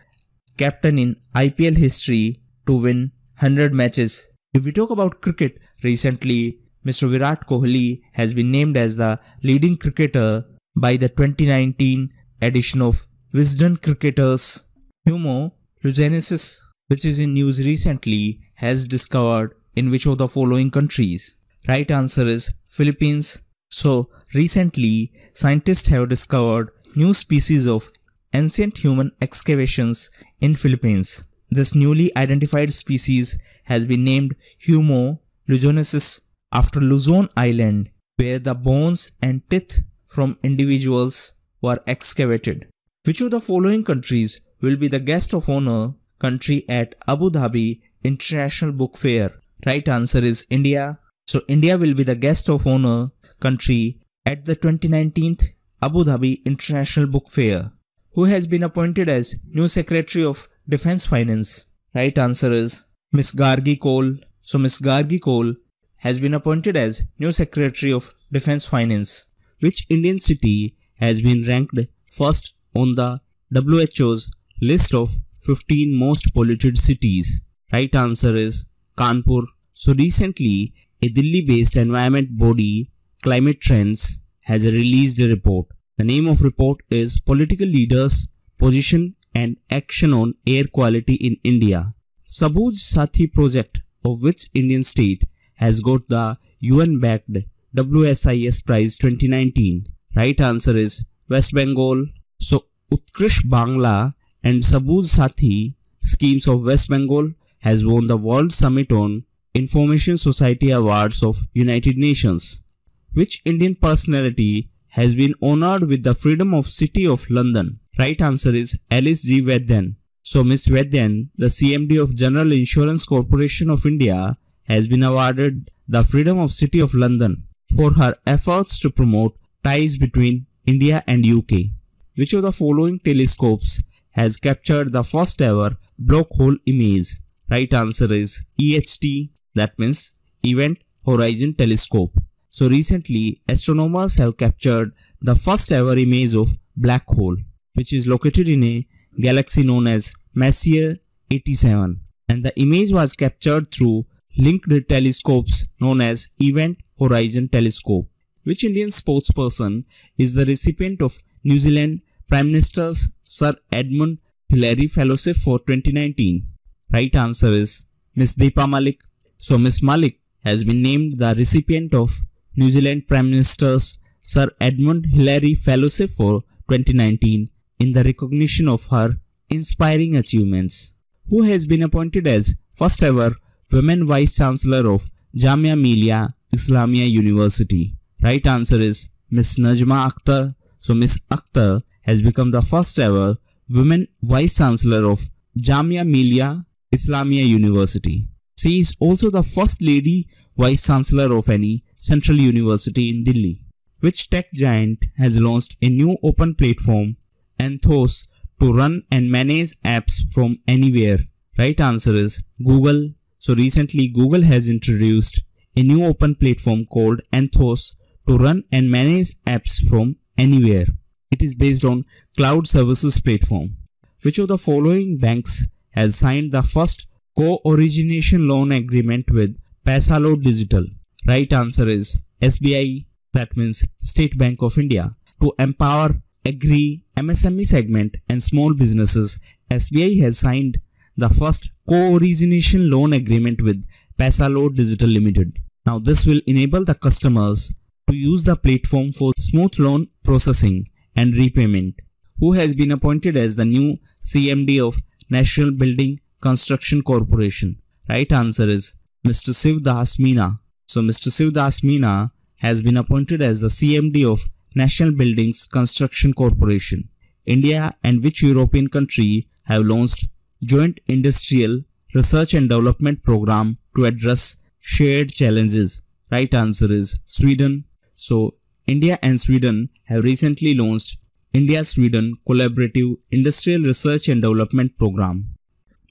captain in IPL history to win 100 matches. If we talk about cricket, recently Mr. Virat Kohli has been named as the leading cricketer by the 2019 edition of Wisden Cricketers. Homo luzonensis, which is in news recently, has discovered in which of the following countries? Right answer is Philippines. So recently, scientists have discovered new species of ancient human excavations in Philippines. This newly identified species has been named Homo luzonensis after Luzon Island, where the bones and teeth from individuals were excavated. Which of the following countries will be the guest of honor country at Abu Dhabi International Book Fair? Right answer is India. So India will be the guest of honor country at the 2019th Abu Dhabi International Book Fair. Who has been appointed as new Secretary of Defense Finance? Right answer is Miss Gargi Koul. So Miss Gargi Koul has been appointed as new Secretary of Defense Finance. Which Indian city has been ranked first on the WHO's list of 15 most polluted cities? Right answer is Kanpur. So recently, a Delhi-based environment body, Climate Trends, has released a report. The name of report is Political Leaders, Position and Action on Air Quality in India. Sabuz Sathi project of which Indian state has got the UN-backed WSIS Prize 2019? Right answer is West Bengal. So Utkarsh Bangla and Sabuz Sathi schemes of West Bengal has won the World Summit on Information Society Awards of United Nations. Which Indian personality has been honored with the Freedom of City of London? Right answer is Alice G. Vaidyan. So Ms. Vaidyan, the CMD of General Insurance Corporation of India, has been awarded the Freedom of City of London for her efforts to promote ties between India and UK. Which of the following telescopes has captured the first ever black hole image? Right answer is EHT, that means Event Horizon Telescope. So recently, astronomers have captured the first ever image of black hole, which is located in a galaxy known as Messier 87 and the image was captured through linked telescopes known as Event Horizon Telescope. Which Indian sportsperson is the recipient of New Zealand Prime Minister's Sir Edmund Hillary Fellowship for 2019? Right answer is Miss Deepa Malik. So Miss Malik has been named the recipient of New Zealand Prime Minister's Sir Edmund Hillary Fellowship for 2019 in the recognition of her inspiring achievements. Who has been appointed as first ever women vice chancellor of Jamia Millia Islamia University? Right answer is Miss Najma Akhtar. So Miss Akhtar has become the first ever women vice chancellor of Jamia Millia Islamia University. She is also the first lady vice chancellor of any central university in Delhi. Which tech giant has launched a new open platform, Anthos, to run and manage apps from anywhere? Right answer is Google. So recently Google has introduced a new open platform called Anthos to run and manage apps from anywhere. It is based on cloud services platform. Which of the following banks has signed the first co-origination loan agreement with Paisalo Digital? Right answer is SBI, that means State Bank of India. To empower agri, MSME segment and small businesses, SBI has signed the first co-origination loan agreement with Paisalo Digital Limited. Now this will enable the customers to use the platform for smooth loan processing and repayment. Who has been appointed as the new CMD of National Building Construction Corporation? Right answer is Mr. Siv Das Meena. So Mr. Siv Das Meena has been appointed as the CMD of National Buildings Construction Corporation. India and which European country have launched joint industrial research and development program to address shared challenges? Right answer is Sweden. So India and Sweden have recently launched India-Sweden Collaborative Industrial Research and Development Program.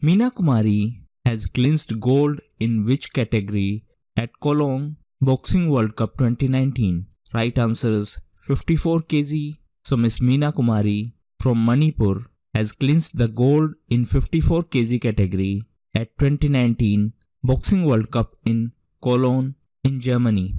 Meena Kumari has clinched gold in which category at Cologne Boxing World Cup 2019? Right answer is 54 kg. So Miss Meena Kumari from Manipur has clinched the gold in 54 kg category at 2019 Boxing World Cup in Cologne in Germany.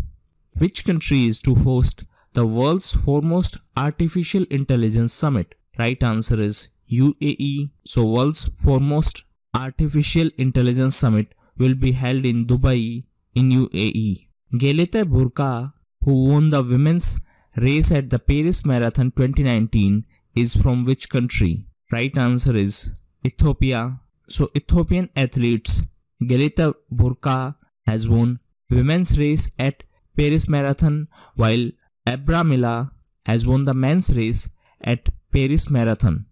Which country is to host the world's foremost artificial intelligence summit? Right answer is UAE. So world's foremost artificial intelligence summit will be held in Dubai in UAE. Geleta Burka, who won the women's race at the Paris Marathon 2019, is from which country? Right answer is Ethiopia. So Ethiopian athletes Geleta Burka has won women's race at Paris Marathon while Abramila has won the men's race at Paris Marathon.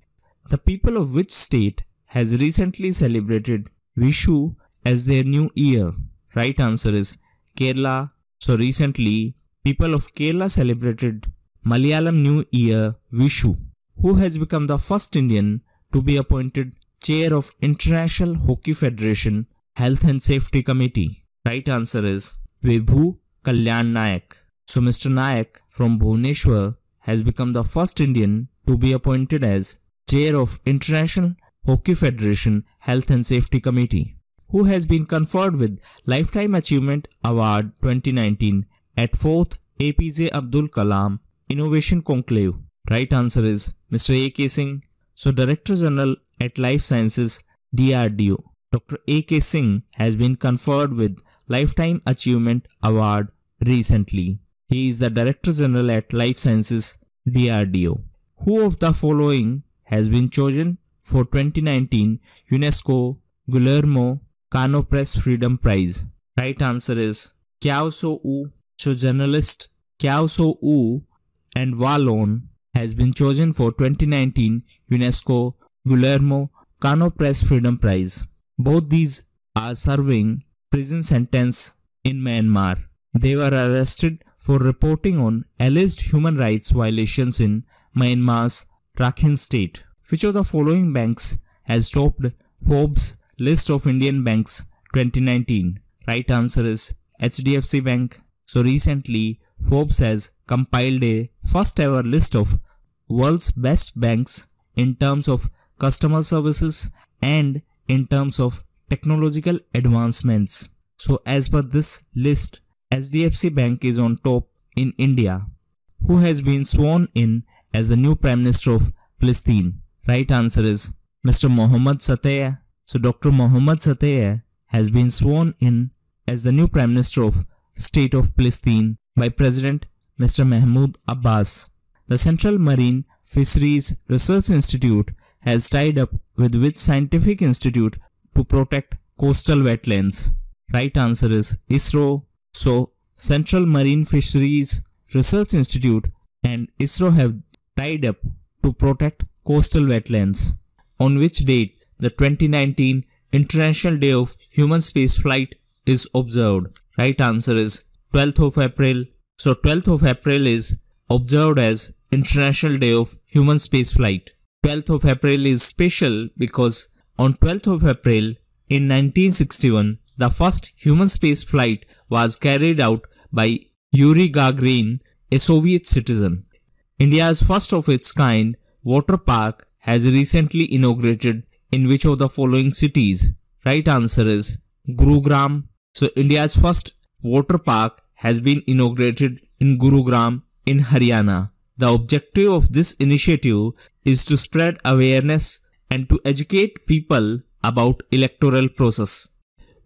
The people of which state has recently celebrated Vishu as their new year? Right answer is Kerala. So recently, people of Kerala celebrated Malayalam New Year Vishu. Who has become the first Indian to be appointed chair of International Hockey Federation Health and Safety Committee? Right answer is Vibhu Kalyan Nayak. So Mr. Nayak from Bhubaneswar has become the first Indian to be appointed as chair of International Hockey Federation Health and Safety Committee who has been conferred with Lifetime Achievement Award 2019 at 4th APJ Abdul Kalam Innovation Conclave. Right answer is Mr. A.K. Singh. So Director General at Life Sciences DRDO. Dr. A.K. Singh has been conferred with Lifetime Achievement Award recently. He is the Director General at Life Sciences DRDO. Who of the following has been chosen for 2019 UNESCO Guillermo Cano Press Freedom Prize? Right answer is Kyaw Soe Oo. So journalist Kyaw Soe Oo and Wa Lone has been chosen for 2019 UNESCO Guillermo Cano Press Freedom Prize. Both these are serving prison sentence in Myanmar. They were arrested for reporting on alleged human rights violations in Myanmar's Rakhine state. Which of the following banks has topped Forbes list of Indian banks 2019? Right answer is HDFC Bank. So recently, Forbes has compiled a first ever list of world's best banks in terms of customer services and in terms of technological advancements. So as per this list, HDFC Bank is on top in India. Who has been sworn in as the new Prime Minister of Palestine? Right answer is Mr. Mohammad Shtayyeh. So Dr. Mohammad Shtayyeh has been sworn in as the new Prime Minister of State of Palestine by President Mr. Mahmoud Abbas. The Central Marine Fisheries Research Institute has tied up with which scientific institute to protect coastal wetlands? Right answer is ISRO. So, Central Marine Fisheries Research Institute and ISRO have tied up to protect coastal wetlands. On which date the 2019 International Day of Human Space Flight is observed? Right answer is 12th of April. So 12th of April is observed as International Day of Human Space Flight. 12th of April is special because on 12th of April in 1961, the first human space flight was carried out by Yuri Gagarin, a Soviet citizen. India's first of its kind water park has recently inaugurated in which of the following cities? Right answer is Gurugram. So India's first water park has been inaugurated in Gurugram in Haryana. The objective of this initiative is to spread awareness and to educate people about electoral process.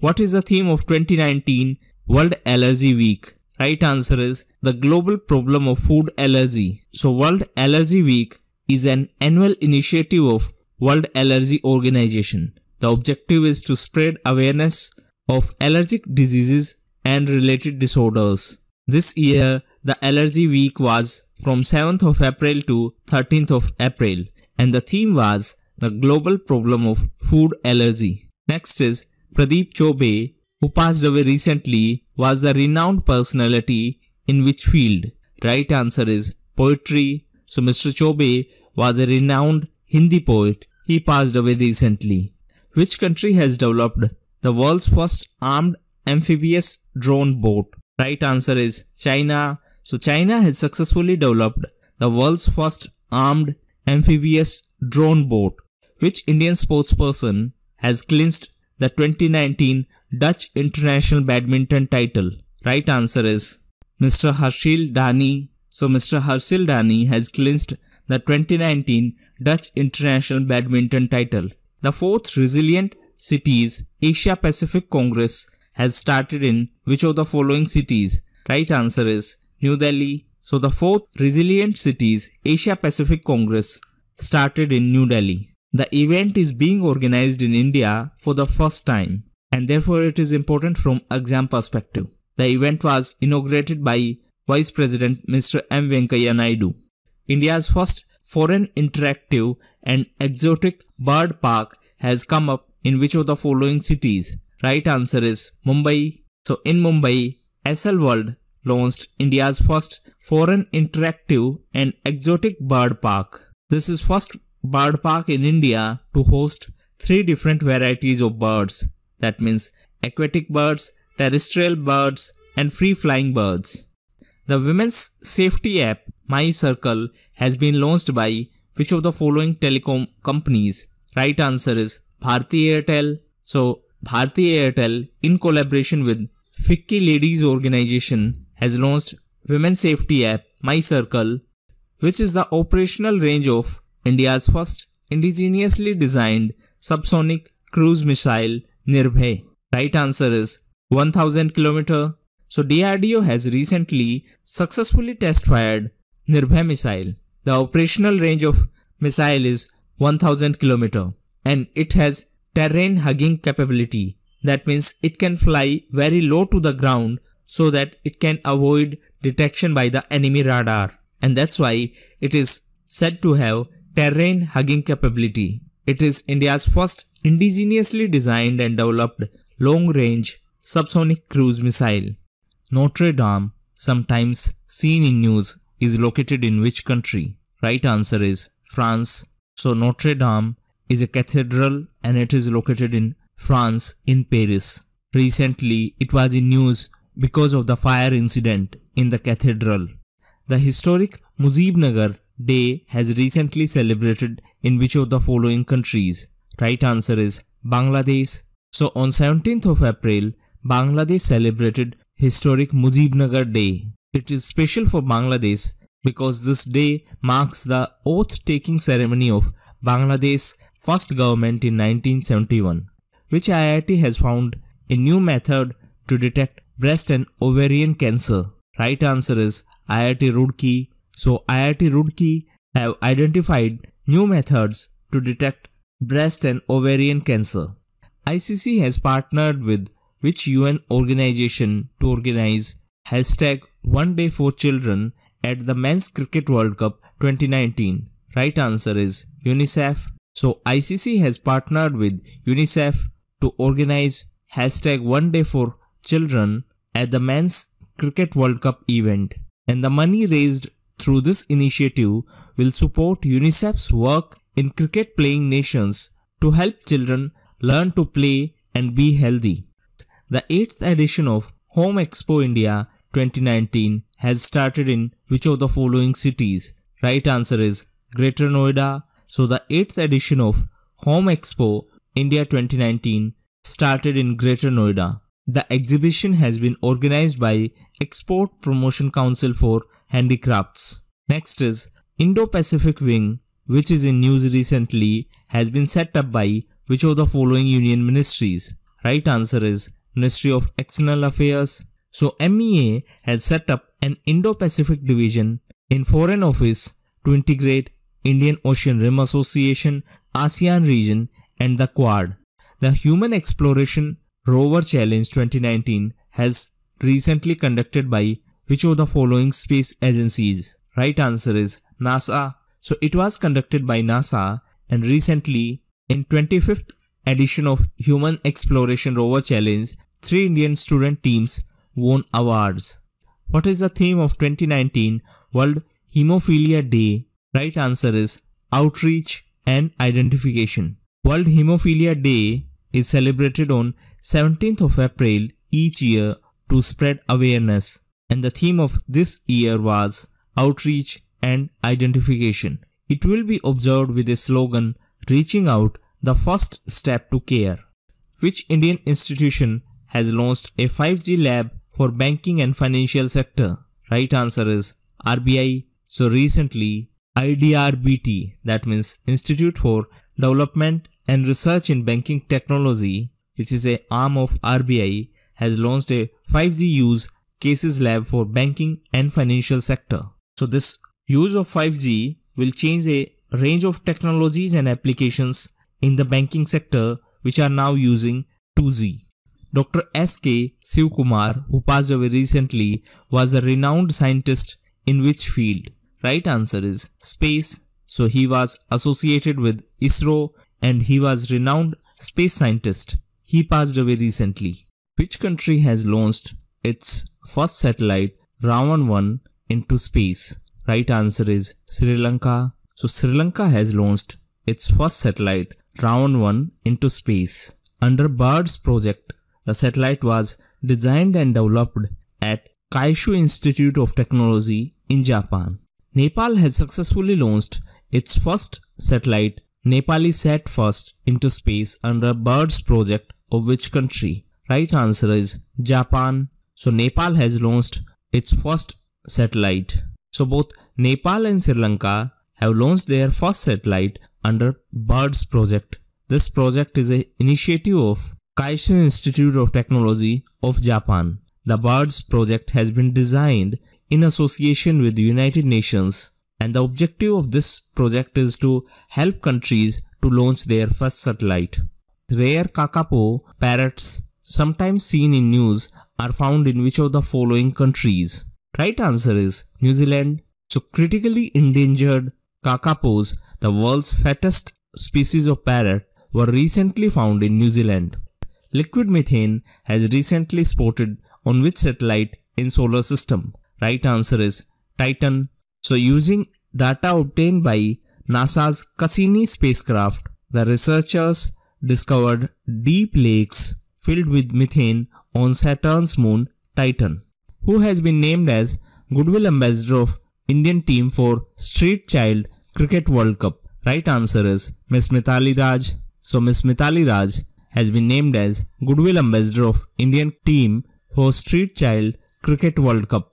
What is the theme of 2019 World Allergy Week? Right answer is the global problem of food allergy. So World Allergy Week is an annual initiative of World Allergy Organization. The objective is to spread awareness of allergic diseases and related disorders. This year, the Allergy Week was from 7th of April to 13th of April and the theme was the global problem of food allergy. Next is Pradeep Choubey who passed away recently was the renowned personality in which field? Right answer is poetry. So Mr. Choubey was a renowned Hindi poet. He passed away recently. Which country has developed the world's first armed amphibious drone boat? Right answer is China. So China has successfully developed the world's first armed amphibious drone boat. Which Indian sportsperson has clinched the 2019 Dutch International Badminton title? Right answer is Mr. Harshil Dani. So Mr. Harshil Dani has clinched the 2019 Dutch International Badminton title. The fourth Resilient Cities Asia Pacific Congress has started in which of the following cities? Right answer is New Delhi. So the fourth Resilient Cities Asia Pacific Congress started in New Delhi. The event is being organized in India for the first time and therefore it is important from exam perspective. The event was inaugurated by Vice President Mr. M. Venkaiah Naidu. India's first foreign interactive and exotic bird park has come up in which of the following cities? Right answer is Mumbai. So in Mumbai, SL World launched India's first foreign interactive and exotic bird park. This is first bird park in India to host three different varieties of birds. That means aquatic birds, terrestrial birds and free flying birds. The women's safety app My Circle has been launched by which of the following telecom companies? Right answer is Bharti Airtel. So Bharti Airtel in collaboration with FICCI Ladies Organization has launched women's safety app My Circle which is the operational range of India's first indigenously designed subsonic cruise missile Nirbhay. Right answer is 1000 km. So DRDO has recently successfully test fired Nirbhay missile. The operational range of missile is 1000 km and it has terrain hugging capability. That means it can fly very low to the ground so that it can avoid detection by the enemy radar. And that's why it is said to have terrain hugging capability. It is India's first indigenously designed and developed long-range subsonic cruise missile. Notre Dame, sometimes seen in news, is located in which country? Right answer is France. So Notre Dame is a cathedral and it is located in France in Paris. Recently, it was in news because of the fire incident in the cathedral. the historic Mujibnagar Day has recently celebrated in which of the following countries? Right answer is Bangladesh. So on 17th of April, Bangladesh celebrated historic Mujibnagar Day. It is special for Bangladesh because this day marks the oath-taking ceremony of Bangladesh's first government in 1971, which IIT has found a new method to detect breast and ovarian cancer. Right answer is IIT Roorkee. So IIT Roorkee have identified new methods to detect breast and ovarian cancer. ICC has partnered with which UN organization to organize hashtag one day for children at the Men's Cricket World Cup 2019? Right answer is UNICEF. So ICC has partnered with UNICEF to organize hashtag one day for children at the Men's Cricket World Cup event. And the money raised through this initiative will support UNICEF's work in cricket playing nations to help children learn to play and be healthy. The 8th edition of Home Expo India 2019 has started in which of the following cities? Right answer is Greater Noida. So the 8th edition of Home Expo India 2019 started in Greater Noida. The exhibition has been organized by Export Promotion Council for Handicrafts. Next is Indo-Pacific Wing which is in news recently has been set up by which of the following union ministries? Right answer is Ministry of External Affairs, so MEA has set up an Indo-Pacific division in Foreign Office to integrate Indian Ocean Rim Association, ASEAN region and the Quad. The Human Exploration Rover Challenge 2019 has recently conducted by which of the following space agencies? Right answer is NASA. So it was conducted by NASA and recently in 25th edition of Human Exploration Rover Challenge, three Indian student teams won awards. What is the theme of 2019 World Hemophilia Day? Right answer is outreach and identification. World Hemophilia Day is celebrated on 17th of April each year to spread awareness and the theme of this year was outreach and identification. It will be observed with a slogan reaching out the first step to care. Which Indian institution has launched a 5G lab for banking and financial sector? Right answer is RBI. So recently IDRBT that means Institute for Development and Research in Banking Technology which is a arm of RBI has launched a 5G use cases lab for banking and financial sector. So this use of 5G will change a range of technologies and applications in the banking sector which are now using 2G. Dr. S.K. Sivakumar, who passed away recently, was a renowned scientist in which field? Right answer is space. So he was associated with ISRO and he was renowned space scientist. He passed away recently. Which country has launched its first satellite Ravan 1 into space? Right answer is Sri Lanka. So Sri Lanka has launched its first satellite Ravan 1 into space. Under BIRDS project, the satellite was designed and developed at Kyushu Institute of Technology in Japan. Nepal has successfully launched its first satellite Nepali Sat First into space under BIRDS project of which country? Right answer is Japan. So Nepal has launched its first satellite. So both Nepal and Sri Lanka have launched their first satellite under BIRDS project. This project is an initiative of Kyushu Institute of Technology of Japan. The BIRDS project has been designed in association with the United Nations and the objective of this project is to help countries to launch their first satellite. Rare kakapo parrots sometimes seen in news are found in which of the following countries? Right answer is New Zealand. So critically endangered kakapos the world's fattest species of parrot were recently found in New Zealand. Liquid methane has recently spotted on which satellite in solar system? Right answer is Titan. So using data obtained by NASA's Cassini spacecraft, the researchers discovered deep lakes filled with methane on Saturn's moon Titan, who has been named as Goodwill Ambassador of Indian team for Street Child Cricket World Cup? Right answer is Miss Mithali Raj. So Miss Mithali Raj has been named as Goodwill Ambassador of Indian team for Street Child Cricket World Cup.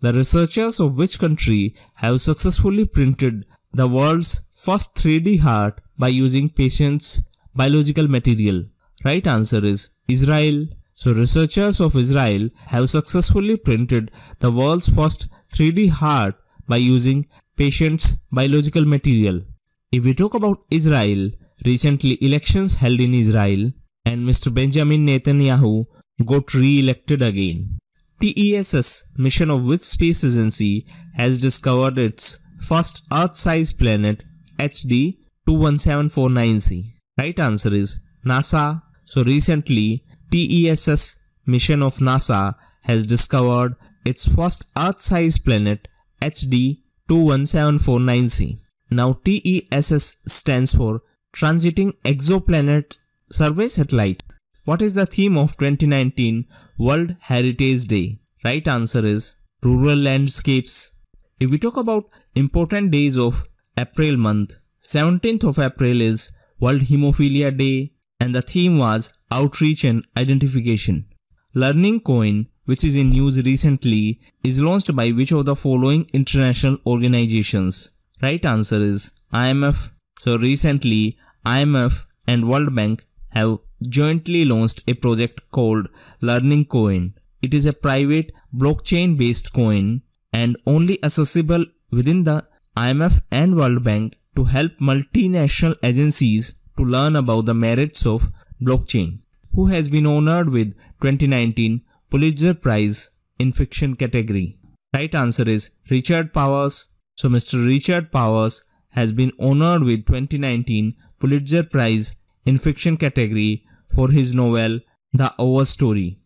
The researchers of which country have successfully printed the world's first 3D heart by using patients' biological material? Right answer is Israel. So researchers of Israel have successfully printed the world's first 3D heart by using patients' biological material. If we talk about Israel, recently elections held in Israel and Mr. Benjamin Netanyahu got re-elected again. TESS mission of which space agency has discovered its first Earth-sized planet HD 21749c? Right answer is NASA. So recently TESS mission of NASA has discovered its first Earth-sized planet HD 21749c. Now TESS stands for Transiting Exoplanet Survey Satellite. What is the theme of 2019 World Heritage Day? Right answer is Rural Landscapes. If we talk about important days of April month, 17th of April is World Hemophilia Day and the theme was Outreach and Identification. Learning Coin, which is in news recently, is launched by which of the following international organizations? Right answer is IMF. So recently, IMF and World Bank have jointly launched a project called Learning Coin. It is a private blockchain based coin and only accessible within the IMF and World Bank to help multinational agencies to learn about the merits of blockchain. Who has been honored with 2019 Pulitzer Prize in fiction category? Right answer is Richard Powers. So Mr. Richard Powers has been honored with 2019 Pulitzer Prize in fiction category for his novel The Overstory.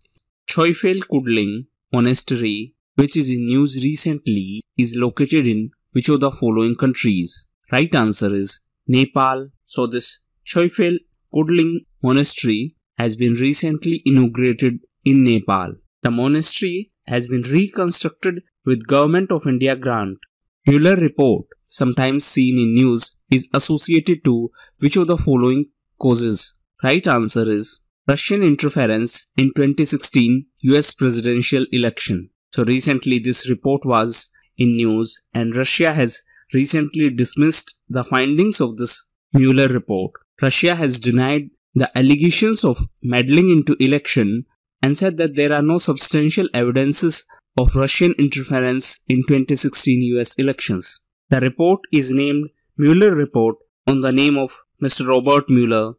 Choiphel Kudling Monastery, which is in news recently, is located in which of the following countries? Right answer is Nepal. So this Choiphel Kudling Monastery has been recently inaugurated in Nepal. The monastery has been reconstructed with Government of India grant. Mueller report, sometimes seen in news, is associated to which of the following causes? Right answer is Russian interference in 2016 US presidential election. So recently this report was in news and Russia has recently dismissed the findings of this Mueller report. Russia has denied the allegations of meddling into election and said that there are no substantial evidences of Russian interference in 2016 US elections. The report is named Mueller report on the name of Mr. Robert Mueller,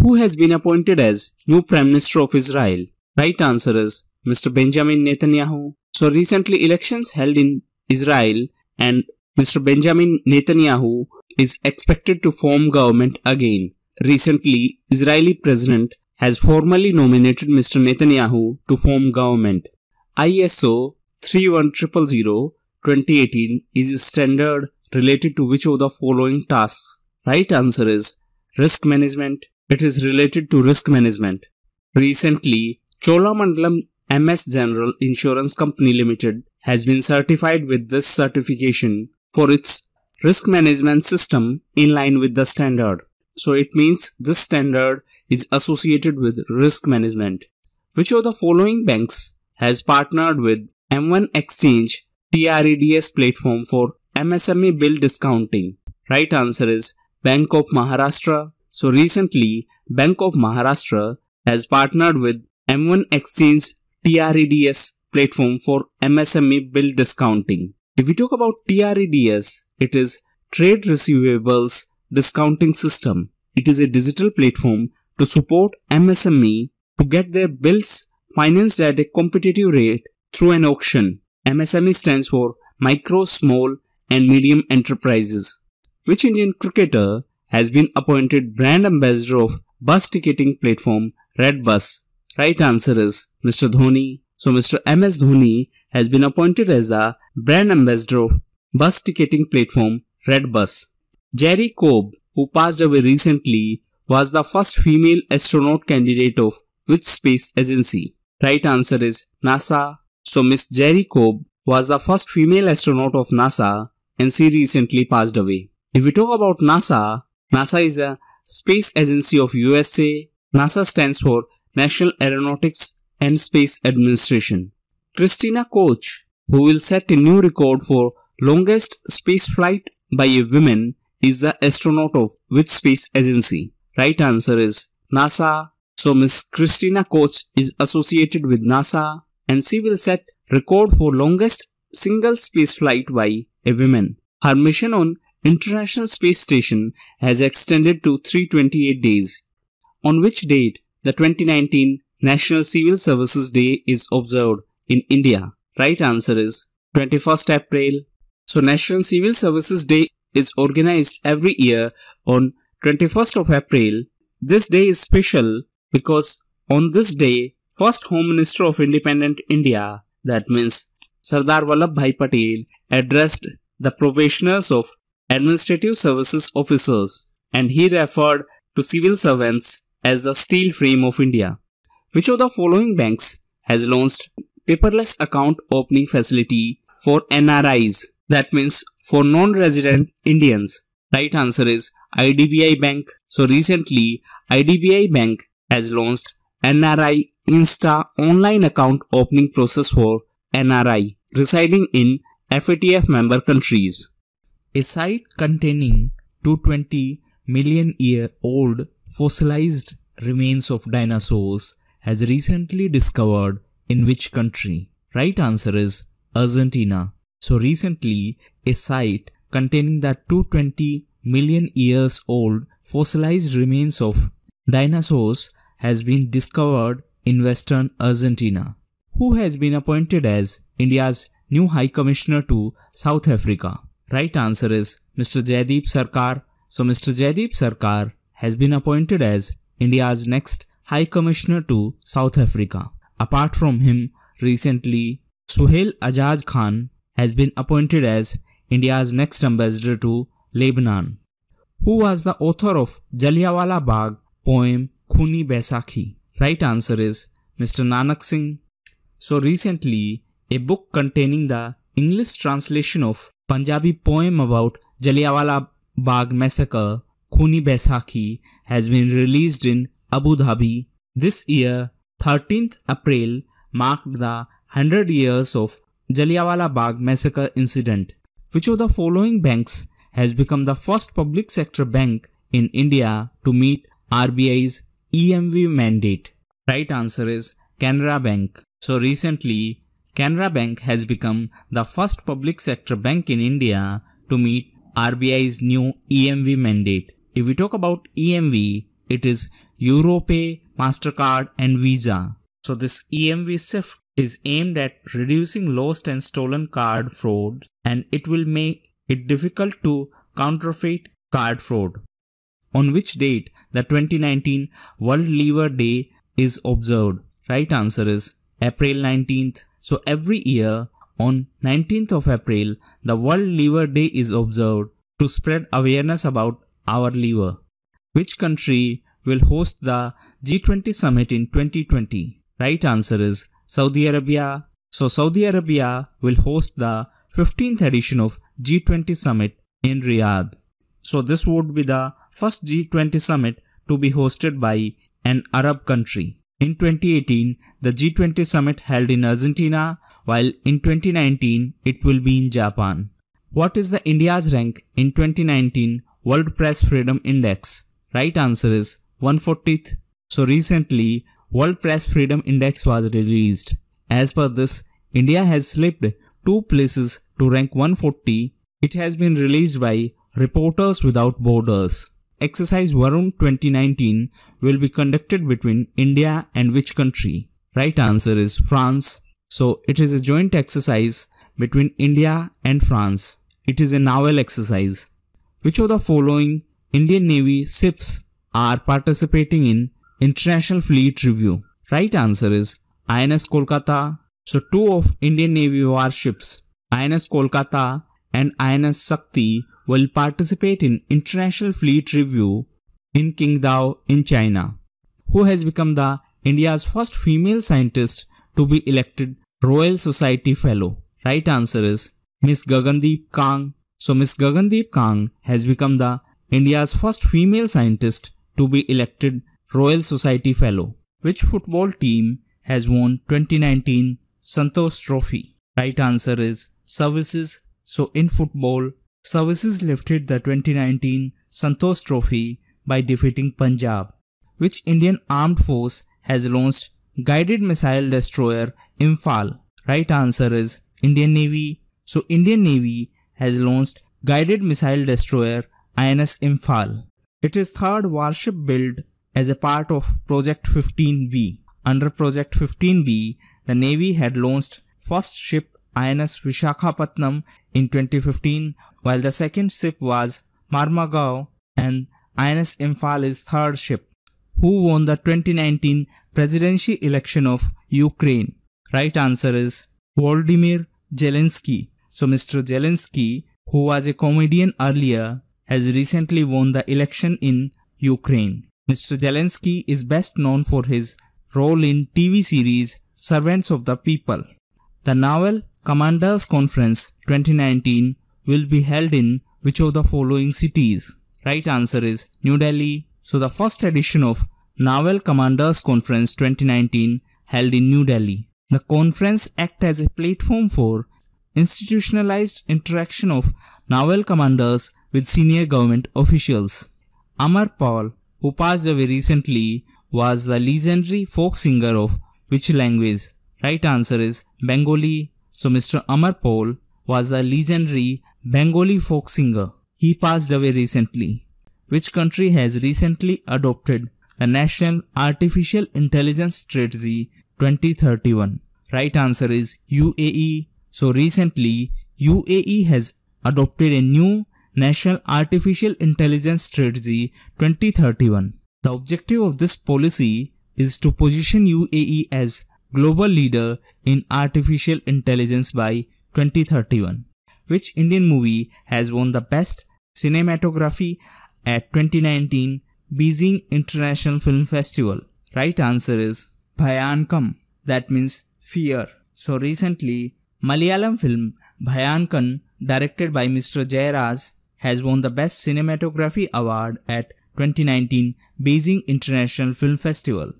who has been appointed as new Prime Minister of Israel. Right answer is Mr. Benjamin Netanyahu. So recently elections held in Israel and Mr. Benjamin Netanyahu is expected to form government again. Recently, Israeli president has formally nominated Mr. Netanyahu to form government. ISO 31000-2018 is a standard related to which of the following tasks? Right answer is risk management. It is related to risk management. Recently, Cholamandalam MS General Insurance Company Limited has been certified with this certification for its risk management system in line with the standard. So it means this standard is associated with risk management. Which of the following banks has partnered with M1 Exchange TREDS platform for MSME bill discounting? Right answer is Bank of Maharashtra. So recently, Bank of Maharashtra has partnered with M1 Exchange TREDS platform for MSME bill discounting. If we talk about TREDS, it is Trade Receivables Discounting System. It is a digital platform to support MSME to get their bills financed at a competitive rate through an auction. MSME stands for Micro, Small and Medium Enterprises. Which Indian cricketer has been appointed brand ambassador of bus ticketing platform Redbus? Right answer is Mr. Dhoni. So Mr. MS Dhoni has been appointed as the brand ambassador of bus ticketing platform Redbus. Jerrie Cobb, who passed away recently, was the first female astronaut candidate of which space agency? Right answer is NASA. So Miss Jerrie Cobb was the first female astronaut of NASA and she recently passed away. If we talk about NASA, NASA is a space agency of USA. NASA stands for National Aeronautics and Space Administration. Christina Koch, who will set a new record for longest space flight by a woman, is the astronaut of which space agency? Right answer is NASA. So Miss Christina Koch is associated with NASA and she will set record for longest single space flight by a woman. Her mission on International Space Station has extended to 328 days, on which date the 2019 National Civil Services Day is observed in India. Right answer is 21st April. So National Civil Services Day is organized every year on 21st of April. This day is special because on this day, first Home Minister of Independent India, that means Sardar Vallabhbhai Patel, addressed the probationers of administrative services officers and he referred to civil servants as the steel frame of India. Which of the following banks has launched paperless account opening facility for NRIs that means for non-resident Indians? Right answer is IDBI Bank. So recently IDBI Bank has launched NRI Insta online account opening process for NRI residing in FATF member countries. A site containing 220 million year old fossilized remains of dinosaurs has recently discovered in which country? Right answer is Argentina. So recently a site containing the 220 million years old fossilized remains of dinosaurs has been discovered in western Argentina. Who has been appointed as India's new High Commissioner to South Africa? Right answer is Mr. Jaideep Sarkar. So Mr. Jaideep Sarkar has been appointed as India's next High Commissioner to South Africa. Apart from him, recently Suhail Ajaz Khan has been appointed as India's next ambassador to Lebanon. Who was the author of Jallianwala Bagh poem Khuni Baisakhi? Right answer is Mr. Nanak Singh. So recently, a book containing the English translation of Punjabi poem about Jallianwala Bagh massacre, Khuni Baisakhi, has been released in Abu Dhabi. This year, 13th April, marked the 100 years of Jallianwala Bagh massacre incident. Which of the following banks has become the first public sector bank in India to meet RBI's EMV mandate? Right answer is Canara Bank. So recently, Canara Bank has become the first public sector bank in India to meet RBI's new EMV mandate. If we talk about EMV, it is Europay, MasterCard and Visa. So this EMV SWIFT is aimed at reducing lost and stolen card fraud and it will make it difficult to counterfeit card fraud. On which date the 2019 World Liver Day is observed? Right answer is April 19th. So every year on 19th of April, the World Liver Day is observed to spread awareness about our liver. Which country will host the G20 summit in 2020? Right answer is Saudi Arabia. So Saudi Arabia will host the 15th edition of G20 summit in Riyadh. So this would be the first G20 summit to be hosted by an Arab country. In 2018, the G20 summit held in Argentina, while in 2019 it will be in Japan. What is the India's rank in 2019 World Press Freedom Index? Right answer is 140th. So recently, World Press Freedom Index was released. As per this, India has slipped two places to rank 140. It has been released by Reporters Without Borders. Exercise Varun 2019 will be conducted between India and which country? Right answer is France. So it is a joint exercise between India and France. It is a naval exercise. Which of the following Indian Navy ships are participating in International Fleet Review? Right answer is INS Kolkata. So two of Indian Navy warships, INS Kolkata and INS Shakti will participate in International Fleet Review in Qingdao in China, who has become the India's first female scientist to be elected Royal Society Fellow. Right answer is Miss Gagandeep Kang. So Miss Gagandeep Kang has become the India's first female scientist to be elected Royal Society Fellow. Which football team has won 2019 Santosh Trophy? Right answer is Services. So in football, Services lifted the 2019 Santosh Trophy by defeating Punjab. Which Indian armed force has launched guided missile destroyer Imphal? Right answer is Indian Navy. So Indian Navy has launched guided missile destroyer INS Imphal. It is third warship built as a part of Project 15B. Under Project 15B, the Navy had launched first ship INS Vishakhapatnam in 2015 while the second ship was Marmagao and INS Imphal is third ship. Who won the 2019 presidential election of Ukraine? Right answer is Volodymyr Zelensky. So Mr. Zelensky, who was a comedian earlier, has recently won the election in Ukraine. Mr. Zelensky is best known for his role in TV series Servants of the People. The Naval Commanders Conference 2019 will be held in which of the following cities? Right answer is New Delhi. So the first edition of Naval Commanders Conference 2019 held in New Delhi. The conference act as a platform for institutionalized interaction of naval commanders with senior government officials. Amar Pal who passed away recently, was the legendary folk singer of which language? Right answer is Bengali. So Mr. Amar Pal was the legendary Bengali folk singer. He passed away recently. Which country has recently adopted the National Artificial Intelligence Strategy 2031? Right answer is UAE. So recently, UAE has adopted a new National Artificial Intelligence Strategy 2031. The objective of this policy is to position UAE as global leader in artificial intelligence by 2031. Which Indian movie has won the best cinematography at 2019 Beijing International Film Festival? Right answer is Bhayanakam. That means fear. So recently, Malayalam film Bhayanakam directed by Mr. Jayaraj has won the Best Cinematography Award at 2019 Beijing International Film Festival.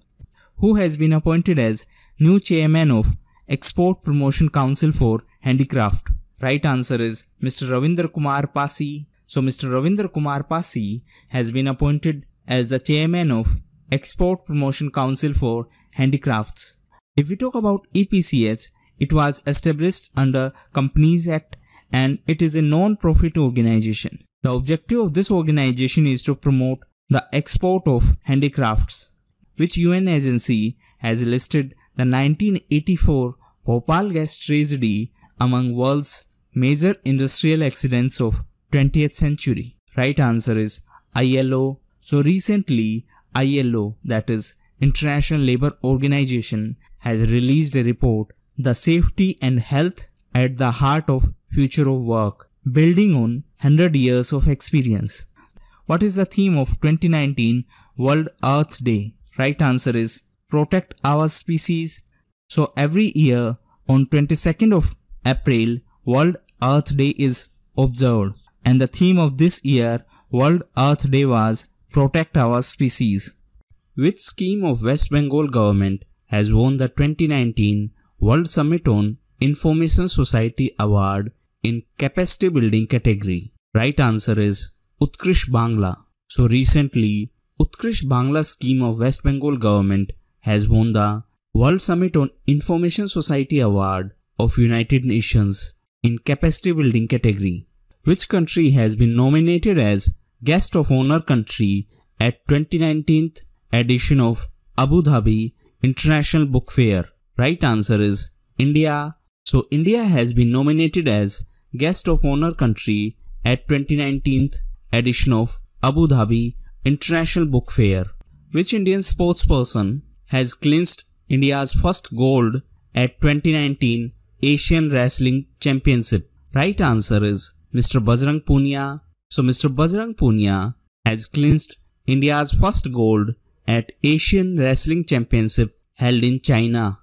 Who has been appointed as new chairman of Export Promotion Council for Handicraft? Right answer is Mr. Ravinder Kumar Pasi. So Mr. Ravinder Kumar Pasi has been appointed as the chairman of Export Promotion Council for Handicrafts. If we talk about EPCH, it was established under Companies Act and it is a non-profit organization. The objective of this organization is to promote the export of handicrafts, which UN agency has listed the 1984 Bhopal gas tragedy among world's major industrial accidents of 20th century. Right answer is ILO. So recently ILO that is International Labour Organization has released a report the safety and health at the heart of future of work, building on 100 years of experience. What is the theme of 2019 World Earth Day? Right answer is protect our species. So every year on 22nd of April, World Earth Day is observed and the theme of this year World Earth Day was protect our species. Which scheme of West Bengal government has won the 2019 World Summit on Information Society Award in capacity building category? Right answer is Utkarsh Bangla. So recently, Utkarsh Bangla scheme of West Bengal government has won the World Summit on Information Society Award of United Nations in capacity building category. Which country has been nominated as guest of honor country at 2019th edition of Abu Dhabi International Book Fair? Right answer is India. So India has been nominated as guest of honor country at 2019th edition of Abu Dhabi International Book Fair. Which Indian sportsperson has clinched India's first gold at 2019 Asian Wrestling Championship? Right answer is Mr. Bajrang Punia. So Mr. Bajrang Punia has clinched India's first gold at Asian Wrestling Championship held in China.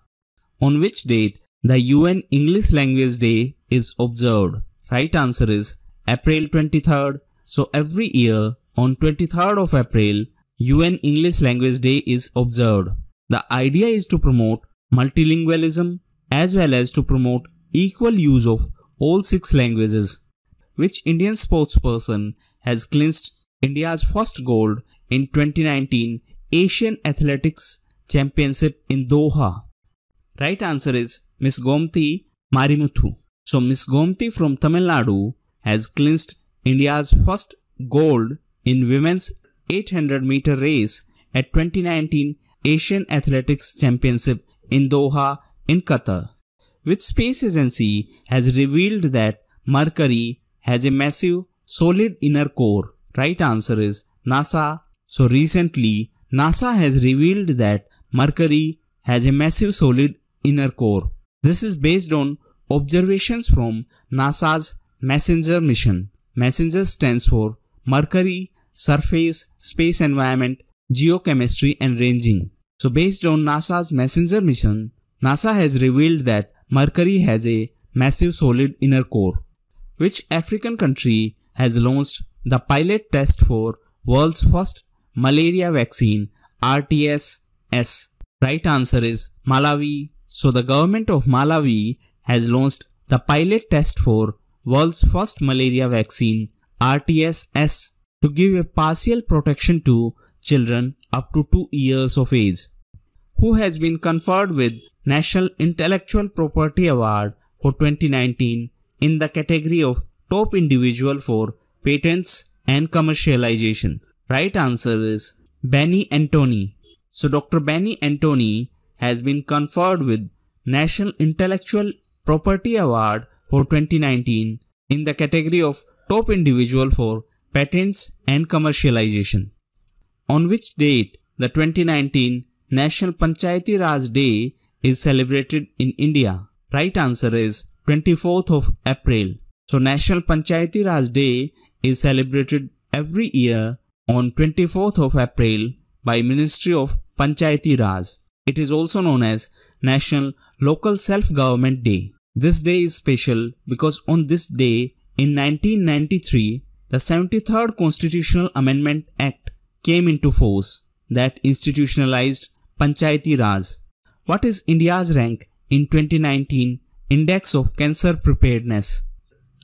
On which date the UN English Language Day is observed? Right answer is April 23rd. So every year on 23rd of April, UN English Language Day is observed. The idea is to promote multilingualism as well as to promote equal use of all six languages. Which Indian sportsperson has clinched India's first gold in 2019 Asian Athletics Championship in Doha? Right answer is Miss Gomathi Marimuthu. So Miss Gomathi from Tamil Nadu has clinched India's first gold in women's 800 meter race at 2019 Asian Athletics Championship in Doha in Qatar. Which space agency has revealed that Mercury has a massive solid inner core? Right answer is NASA. So recently, NASA has revealed that Mercury has a massive solid inner core. This is based on observations from NASA's MESSENGER mission. MESSENGER stands for Mercury Surface Space Environment Geochemistry and Ranging. So based on NASA's MESSENGER mission, NASA has revealed that Mercury has a massive solid inner core. Which African country has launched the pilot test for world's first malaria vaccine RTS-S? Right answer is Malawi. So the government of Malawi has launched the pilot test for world's first malaria vaccine RTS-S to give a partial protection to children up to 2 years of age, who has been conferred with National Intellectual Property Award for 2019 in the category of Top Individual for Patents and Commercialization. Right answer is Benny Antony. So Dr. Benny Antony has been conferred with National Intellectual Property Award for 2019 in the category of Top Individual for Patents and Commercialization. On which date the 2019 National Panchayati Raj Day is celebrated in India? Right answer is 24th of April. So National Panchayati Raj Day is celebrated every year on 24th of April by Ministry of Panchayati Raj. It is also known as National Local Self-Government Day. This day is special because on this day in 1993, the 73rd Constitutional Amendment Act came into force that institutionalized Panchayati Raj. What is India's rank in 2019 Index of Cancer Preparedness?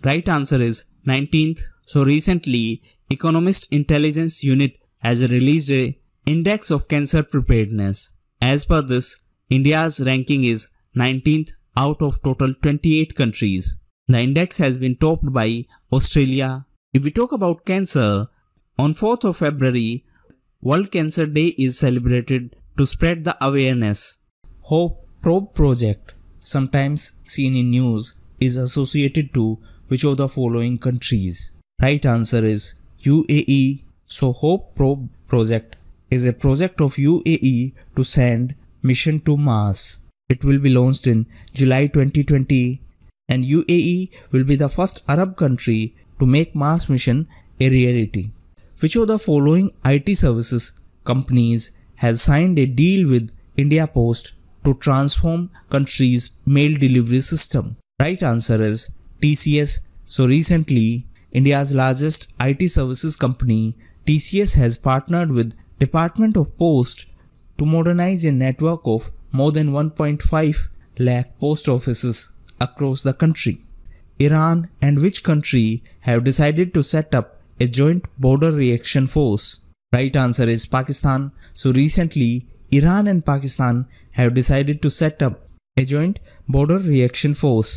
Right answer is 19th. So recently, Economist Intelligence Unit has released a Index of Cancer Preparedness. As per this, India's ranking is 19th out of total 28 countries. The index has been topped by Australia. If we talk about cancer, on 4th of February, World Cancer Day is celebrated to spread the awareness. Hope Probe Project, sometimes seen in news, is associated to which of the following countries? Right answer is UAE. So Hope Probe Project is a project of UAE to send mission to Mars. It will be launched in July 2020 and UAE will be the first Arab country to make Mars mission a reality. Which of the following IT services companies has signed a deal with India Post to transform country's mail delivery system? Right answer is TCS. So recently, India's largest IT services company TCS has partnered with Department of Post to modernize a network of more than 1.5 lakh post offices across the country. Iran and which country have decided to set up a joint border reaction force? Right answer is Pakistan. So recently, Iran and Pakistan have decided to set up a joint border reaction force.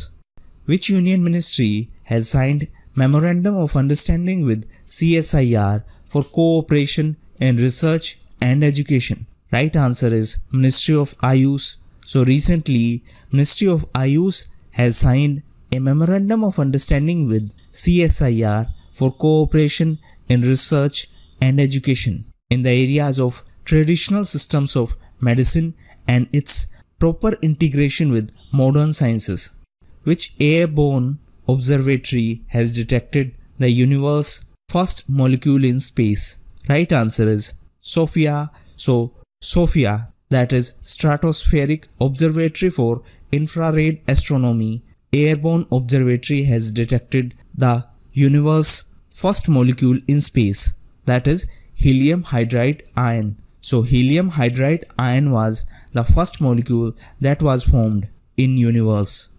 Which union ministry has signed memorandum of understanding with CSIR for cooperation in research and education? Right answer is Ministry of Ayush. So recently, Ministry of Ayush has signed a memorandum of understanding with CSIR for cooperation in research and education in the areas of traditional systems of medicine and its proper integration with modern sciences. Which airborne observatory has detected the universe's first molecule in space? Right answer is SOFIA. So SOFIA that is Stratospheric Observatory for Infrared Astronomy Airborne Observatory has detected the universe's first molecule in space, that is helium hydride ion. So helium hydride ion was the first molecule that was formed in universe.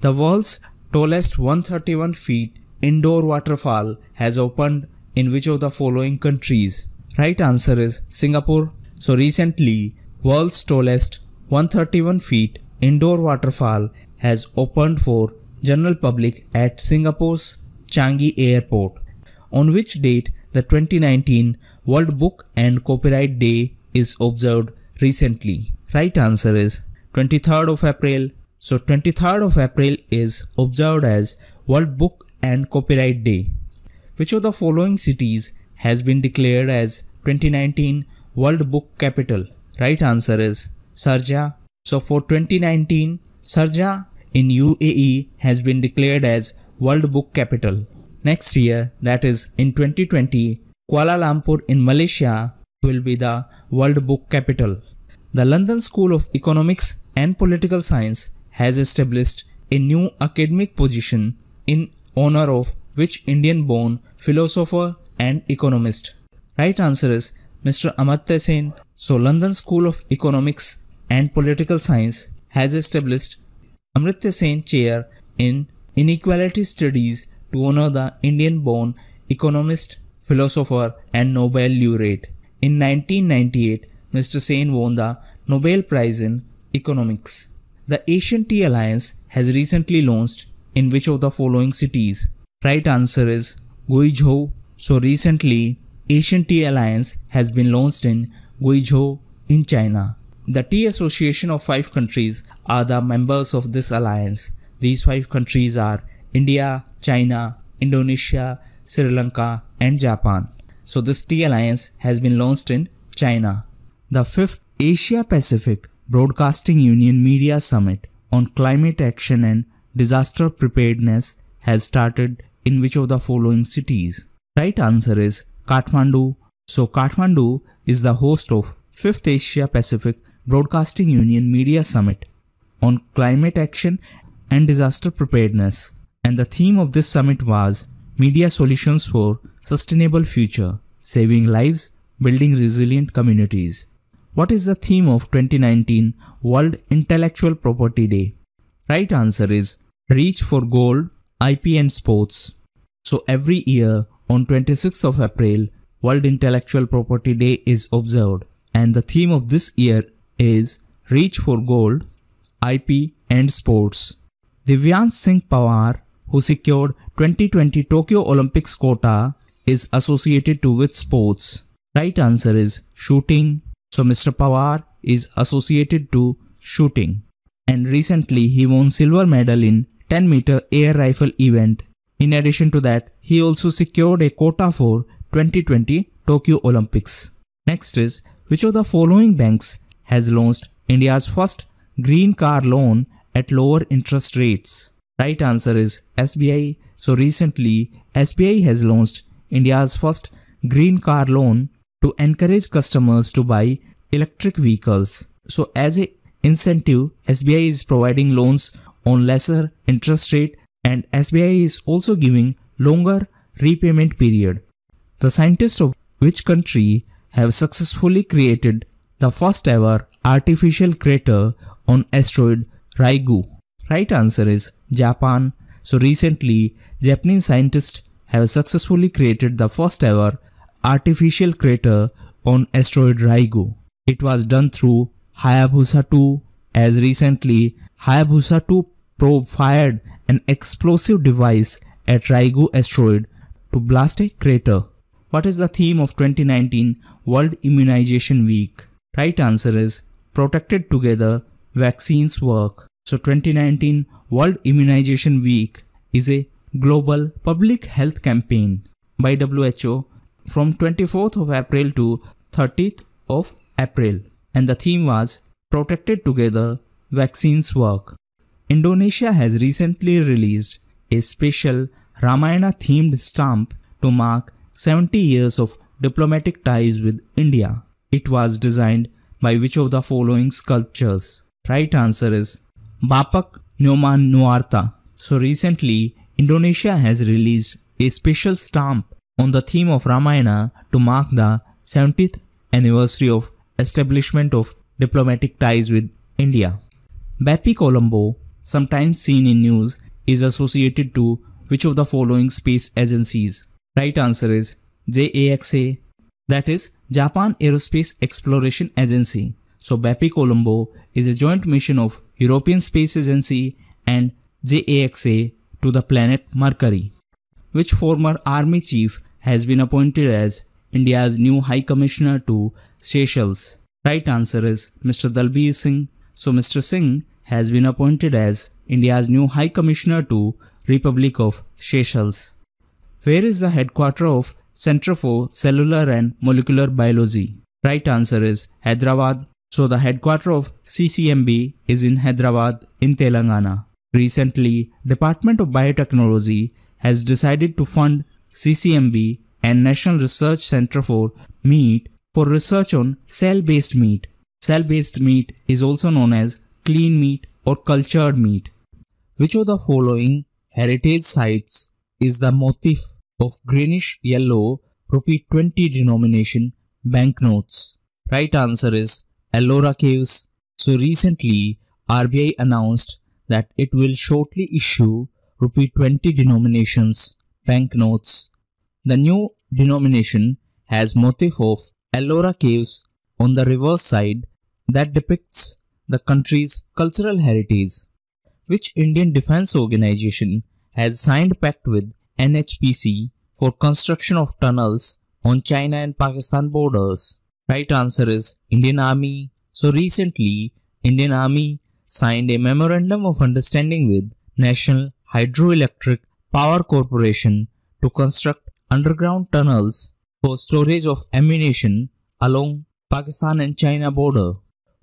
The world's tallest 131 feet indoor waterfall has opened in which of the following countries? Right answer is Singapore. So recently, world's tallest 131 feet indoor waterfall has opened for general public at Singapore's Changi Airport. On which date the 2019 World Book and Copyright Day is observed recently? Right answer is 23rd of April. So 23rd of April is observed as World Book and Copyright Day. Which of the following cities has been declared as 2019 World Book Capital? Right answer is Sharjah. So for 2019, Sharjah in UAE has been declared as World Book Capital. Next year, that is in 2020, Kuala Lumpur in Malaysia will be the World Book Capital. The London School of Economics and Political Science has established a new academic position in honor of which Indian born philosopher and economist? Right answer is Mr. Amartya Sen. So London School of Economics and Political Science has established Amartya Sen Chair in Inequality Studies to honor the Indian born economist, philosopher and Nobel laureate. In 1998, Mr. Sen won the Nobel Prize in Economics. The Asian Tea Alliance has recently launched in which of the following cities? Right answer is Guizhou. So recently, Asian Tea Alliance has been launched in Guizhou in China. The Tea Association of five countries are the members of this alliance. These five countries are India, China, Indonesia, Sri Lanka and Japan. So this tea alliance has been launched in China. The fifth Asia Pacific Broadcasting Union Media Summit on Climate Action and Disaster Preparedness has started in which of the following cities? Right answer is Kathmandu. So Kathmandu is the host of 5th Asia Pacific Broadcasting Union Media Summit on Climate Action and Disaster Preparedness. And the theme of this summit was Media Solutions for Sustainable Future, Saving Lives, Building Resilient Communities. What is the theme of 2019 World Intellectual Property Day? Right answer is Reach for Gold, IP and Sports. So every year on 26th of April, World Intellectual Property Day is observed and the theme of this year is Reach for Gold, IP and Sports. Divyansh Singh Pawar, who secured 2020 Tokyo Olympics quota, is associated to with sports. Right answer is shooting. So Mr. Pawar is associated to shooting. And recently he won silver medal in 10 meter air rifle event. In addition to that, he also secured a quota for 2020 Tokyo Olympics. Next is which of the following banks has launched India's first green car loan at lower interest rates? Right answer is SBI. So recently, SBI has launched India's first green car loan to encourage customers to buy electric vehicles. So as a incentive, SBI is providing loans on lesser interest rate and SBI is also giving longer repayment period. The scientists of which country have successfully created the first ever artificial crater on asteroid Ryugu? Right answer is Japan. So recently, Japanese scientists have successfully created the first ever artificial crater on asteroid Ryugu. It was done through Hayabusa 2 as recently Hayabusa 2 probe fired an explosive device at Ryugu asteroid to blast a crater. What is the theme of 2019 World Immunization Week? Right answer is Protected Together Vaccines Work. So 2019 World Immunization Week is a global public health campaign by WHO from 24th of April to 30th of April and the theme was Protected Together Vaccines Work. Indonesia has recently released a special Ramayana themed stamp to mark 70 years of diplomatic ties with India. It was designed by which of the following sculptures? Right answer is Bapak Nyoman Nuarta. So recently, Indonesia has released a special stamp on the theme of Ramayana to mark the 70th anniversary of establishment of diplomatic ties with India. Bepi Colombo, sometimes seen in news, is associated to which of the following space agencies? Right answer is JAXA, that is Japan Aerospace Exploration Agency. So Bepi Colombo is a joint mission of European Space Agency and JAXA to the planet Mercury. Which former army chief has been appointed as India's new High Commissioner to Seychelles? Right answer is Mr. Dalbir Singh. So Mr. Singh has been appointed as India's new High Commissioner to Republic of Seychelles. Where is the headquarters of Center for Cellular and Molecular Biology? Right answer is Hyderabad. So the headquarters of CCMB is in Hyderabad in Telangana. Recently, Department of Biotechnology has decided to fund CCMB and National Research Center for Meat for research on cell-based meat. Cell-based meat is also known as clean meat or cultured meat. Which of the following heritage sites is the motif of greenish yellow rupee 20 denomination banknotes? Right answer is Ellora Caves. So recently RBI announced that it will shortly issue rupee 20 denominations banknotes. The new denomination has motif of Ellora Caves on the reverse side that depicts the country's cultural heritage. Which Indian Defence Organization has signed pact with NHPC for construction of tunnels on China and Pakistan borders? Right answer is Indian Army. So recently, Indian Army signed a memorandum of understanding with National Hydroelectric Power Corporation to construct underground tunnels for storage of ammunition along Pakistan and China border.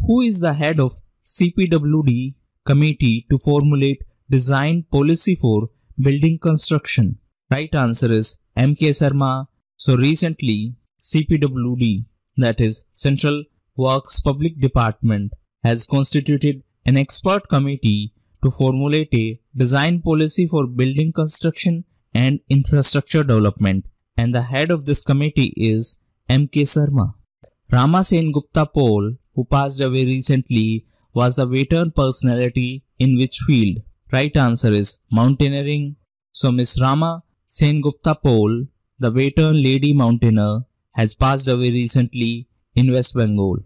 Who is the head of CPWD committee to formulate design policy for building construction? Right answer is MK Sarma. So recently CPWD that is Central Works Public Department has constituted an expert committee to formulate a design policy for building construction and infrastructure development and the head of this committee is MK Sarma. Rama Sen Gupta Pol, who passed away recently, was the veteran personality in which field? Right answer is mountaineering. So Miss Rama Sen Gupta Pol, the veteran lady mountaineer, has passed away recently in West Bengal.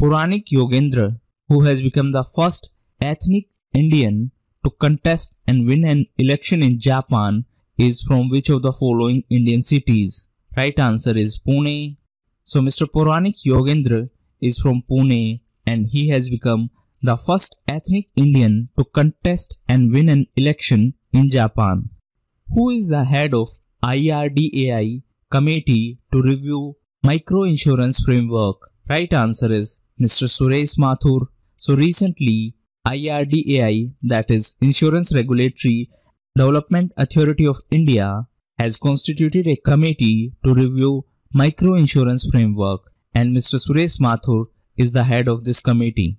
Puranik Yogendra, who has become the first ethnic Indian to contest and win an election in Japan, is from which of the following Indian cities? Right answer is Pune. So Mr. Puranik Yogendra is from Pune and he has become the first ethnic Indian to contest and win an election in Japan. Who is the head of IRDAI committee to review micro insurance framework? Right answer is Mr. Suresh Mathur. So recently IRDAI that is Insurance Regulatory Development Authority of India has constituted a committee to review micro insurance framework and Mr. Suresh Mathur is the head of this committee.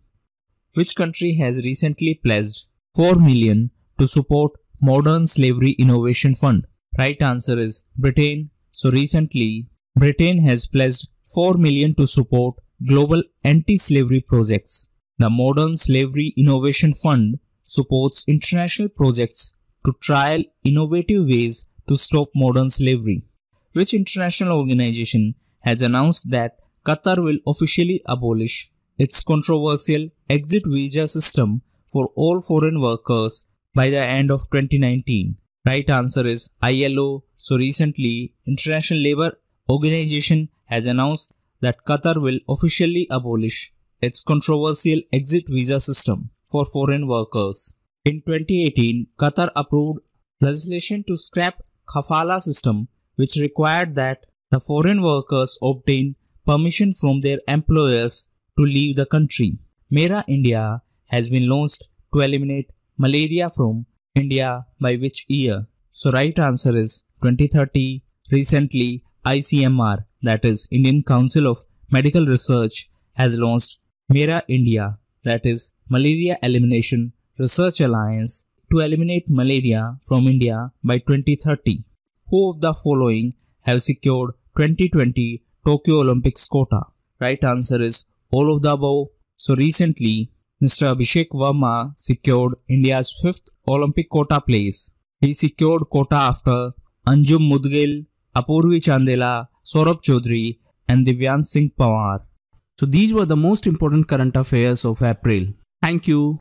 Which country has recently pledged 4 million to support Modern Slavery Innovation Fund? Right answer is Britain. So recently, Britain has pledged 4 million to support global anti-slavery projects. The Modern Slavery Innovation Fund supports international projects to trial innovative ways to stop modern slavery. Which international organization has announced that Qatar will officially abolish its controversial exit visa system for all foreign workers by the end of 2019. Right answer is ILO. So recently, International Labour Organization has announced that Qatar will officially abolish its controversial exit visa system for foreign workers. In 2018, Qatar approved legislation to scrap kafala system which required that the foreign workers obtain permission from their employers to leave the country. Mera India has been launched to eliminate malaria from India by which year? So right answer is 2030. Recently ICMR that is Indian Council of Medical Research has launched Mera India that is malaria elimination Research Alliance to eliminate malaria from India by 2030? Who of the following have secured 2020 Tokyo Olympics quota? Right answer is all of the above. So recently, Mr. Abhishek Verma secured India's fifth Olympic quota place. He secured quota after Anjum Mudgil, Apurvi Chandela, Saurabh Chaudhary and Divyansh Singh Pawar. So these were the most important current affairs of April. Thank you.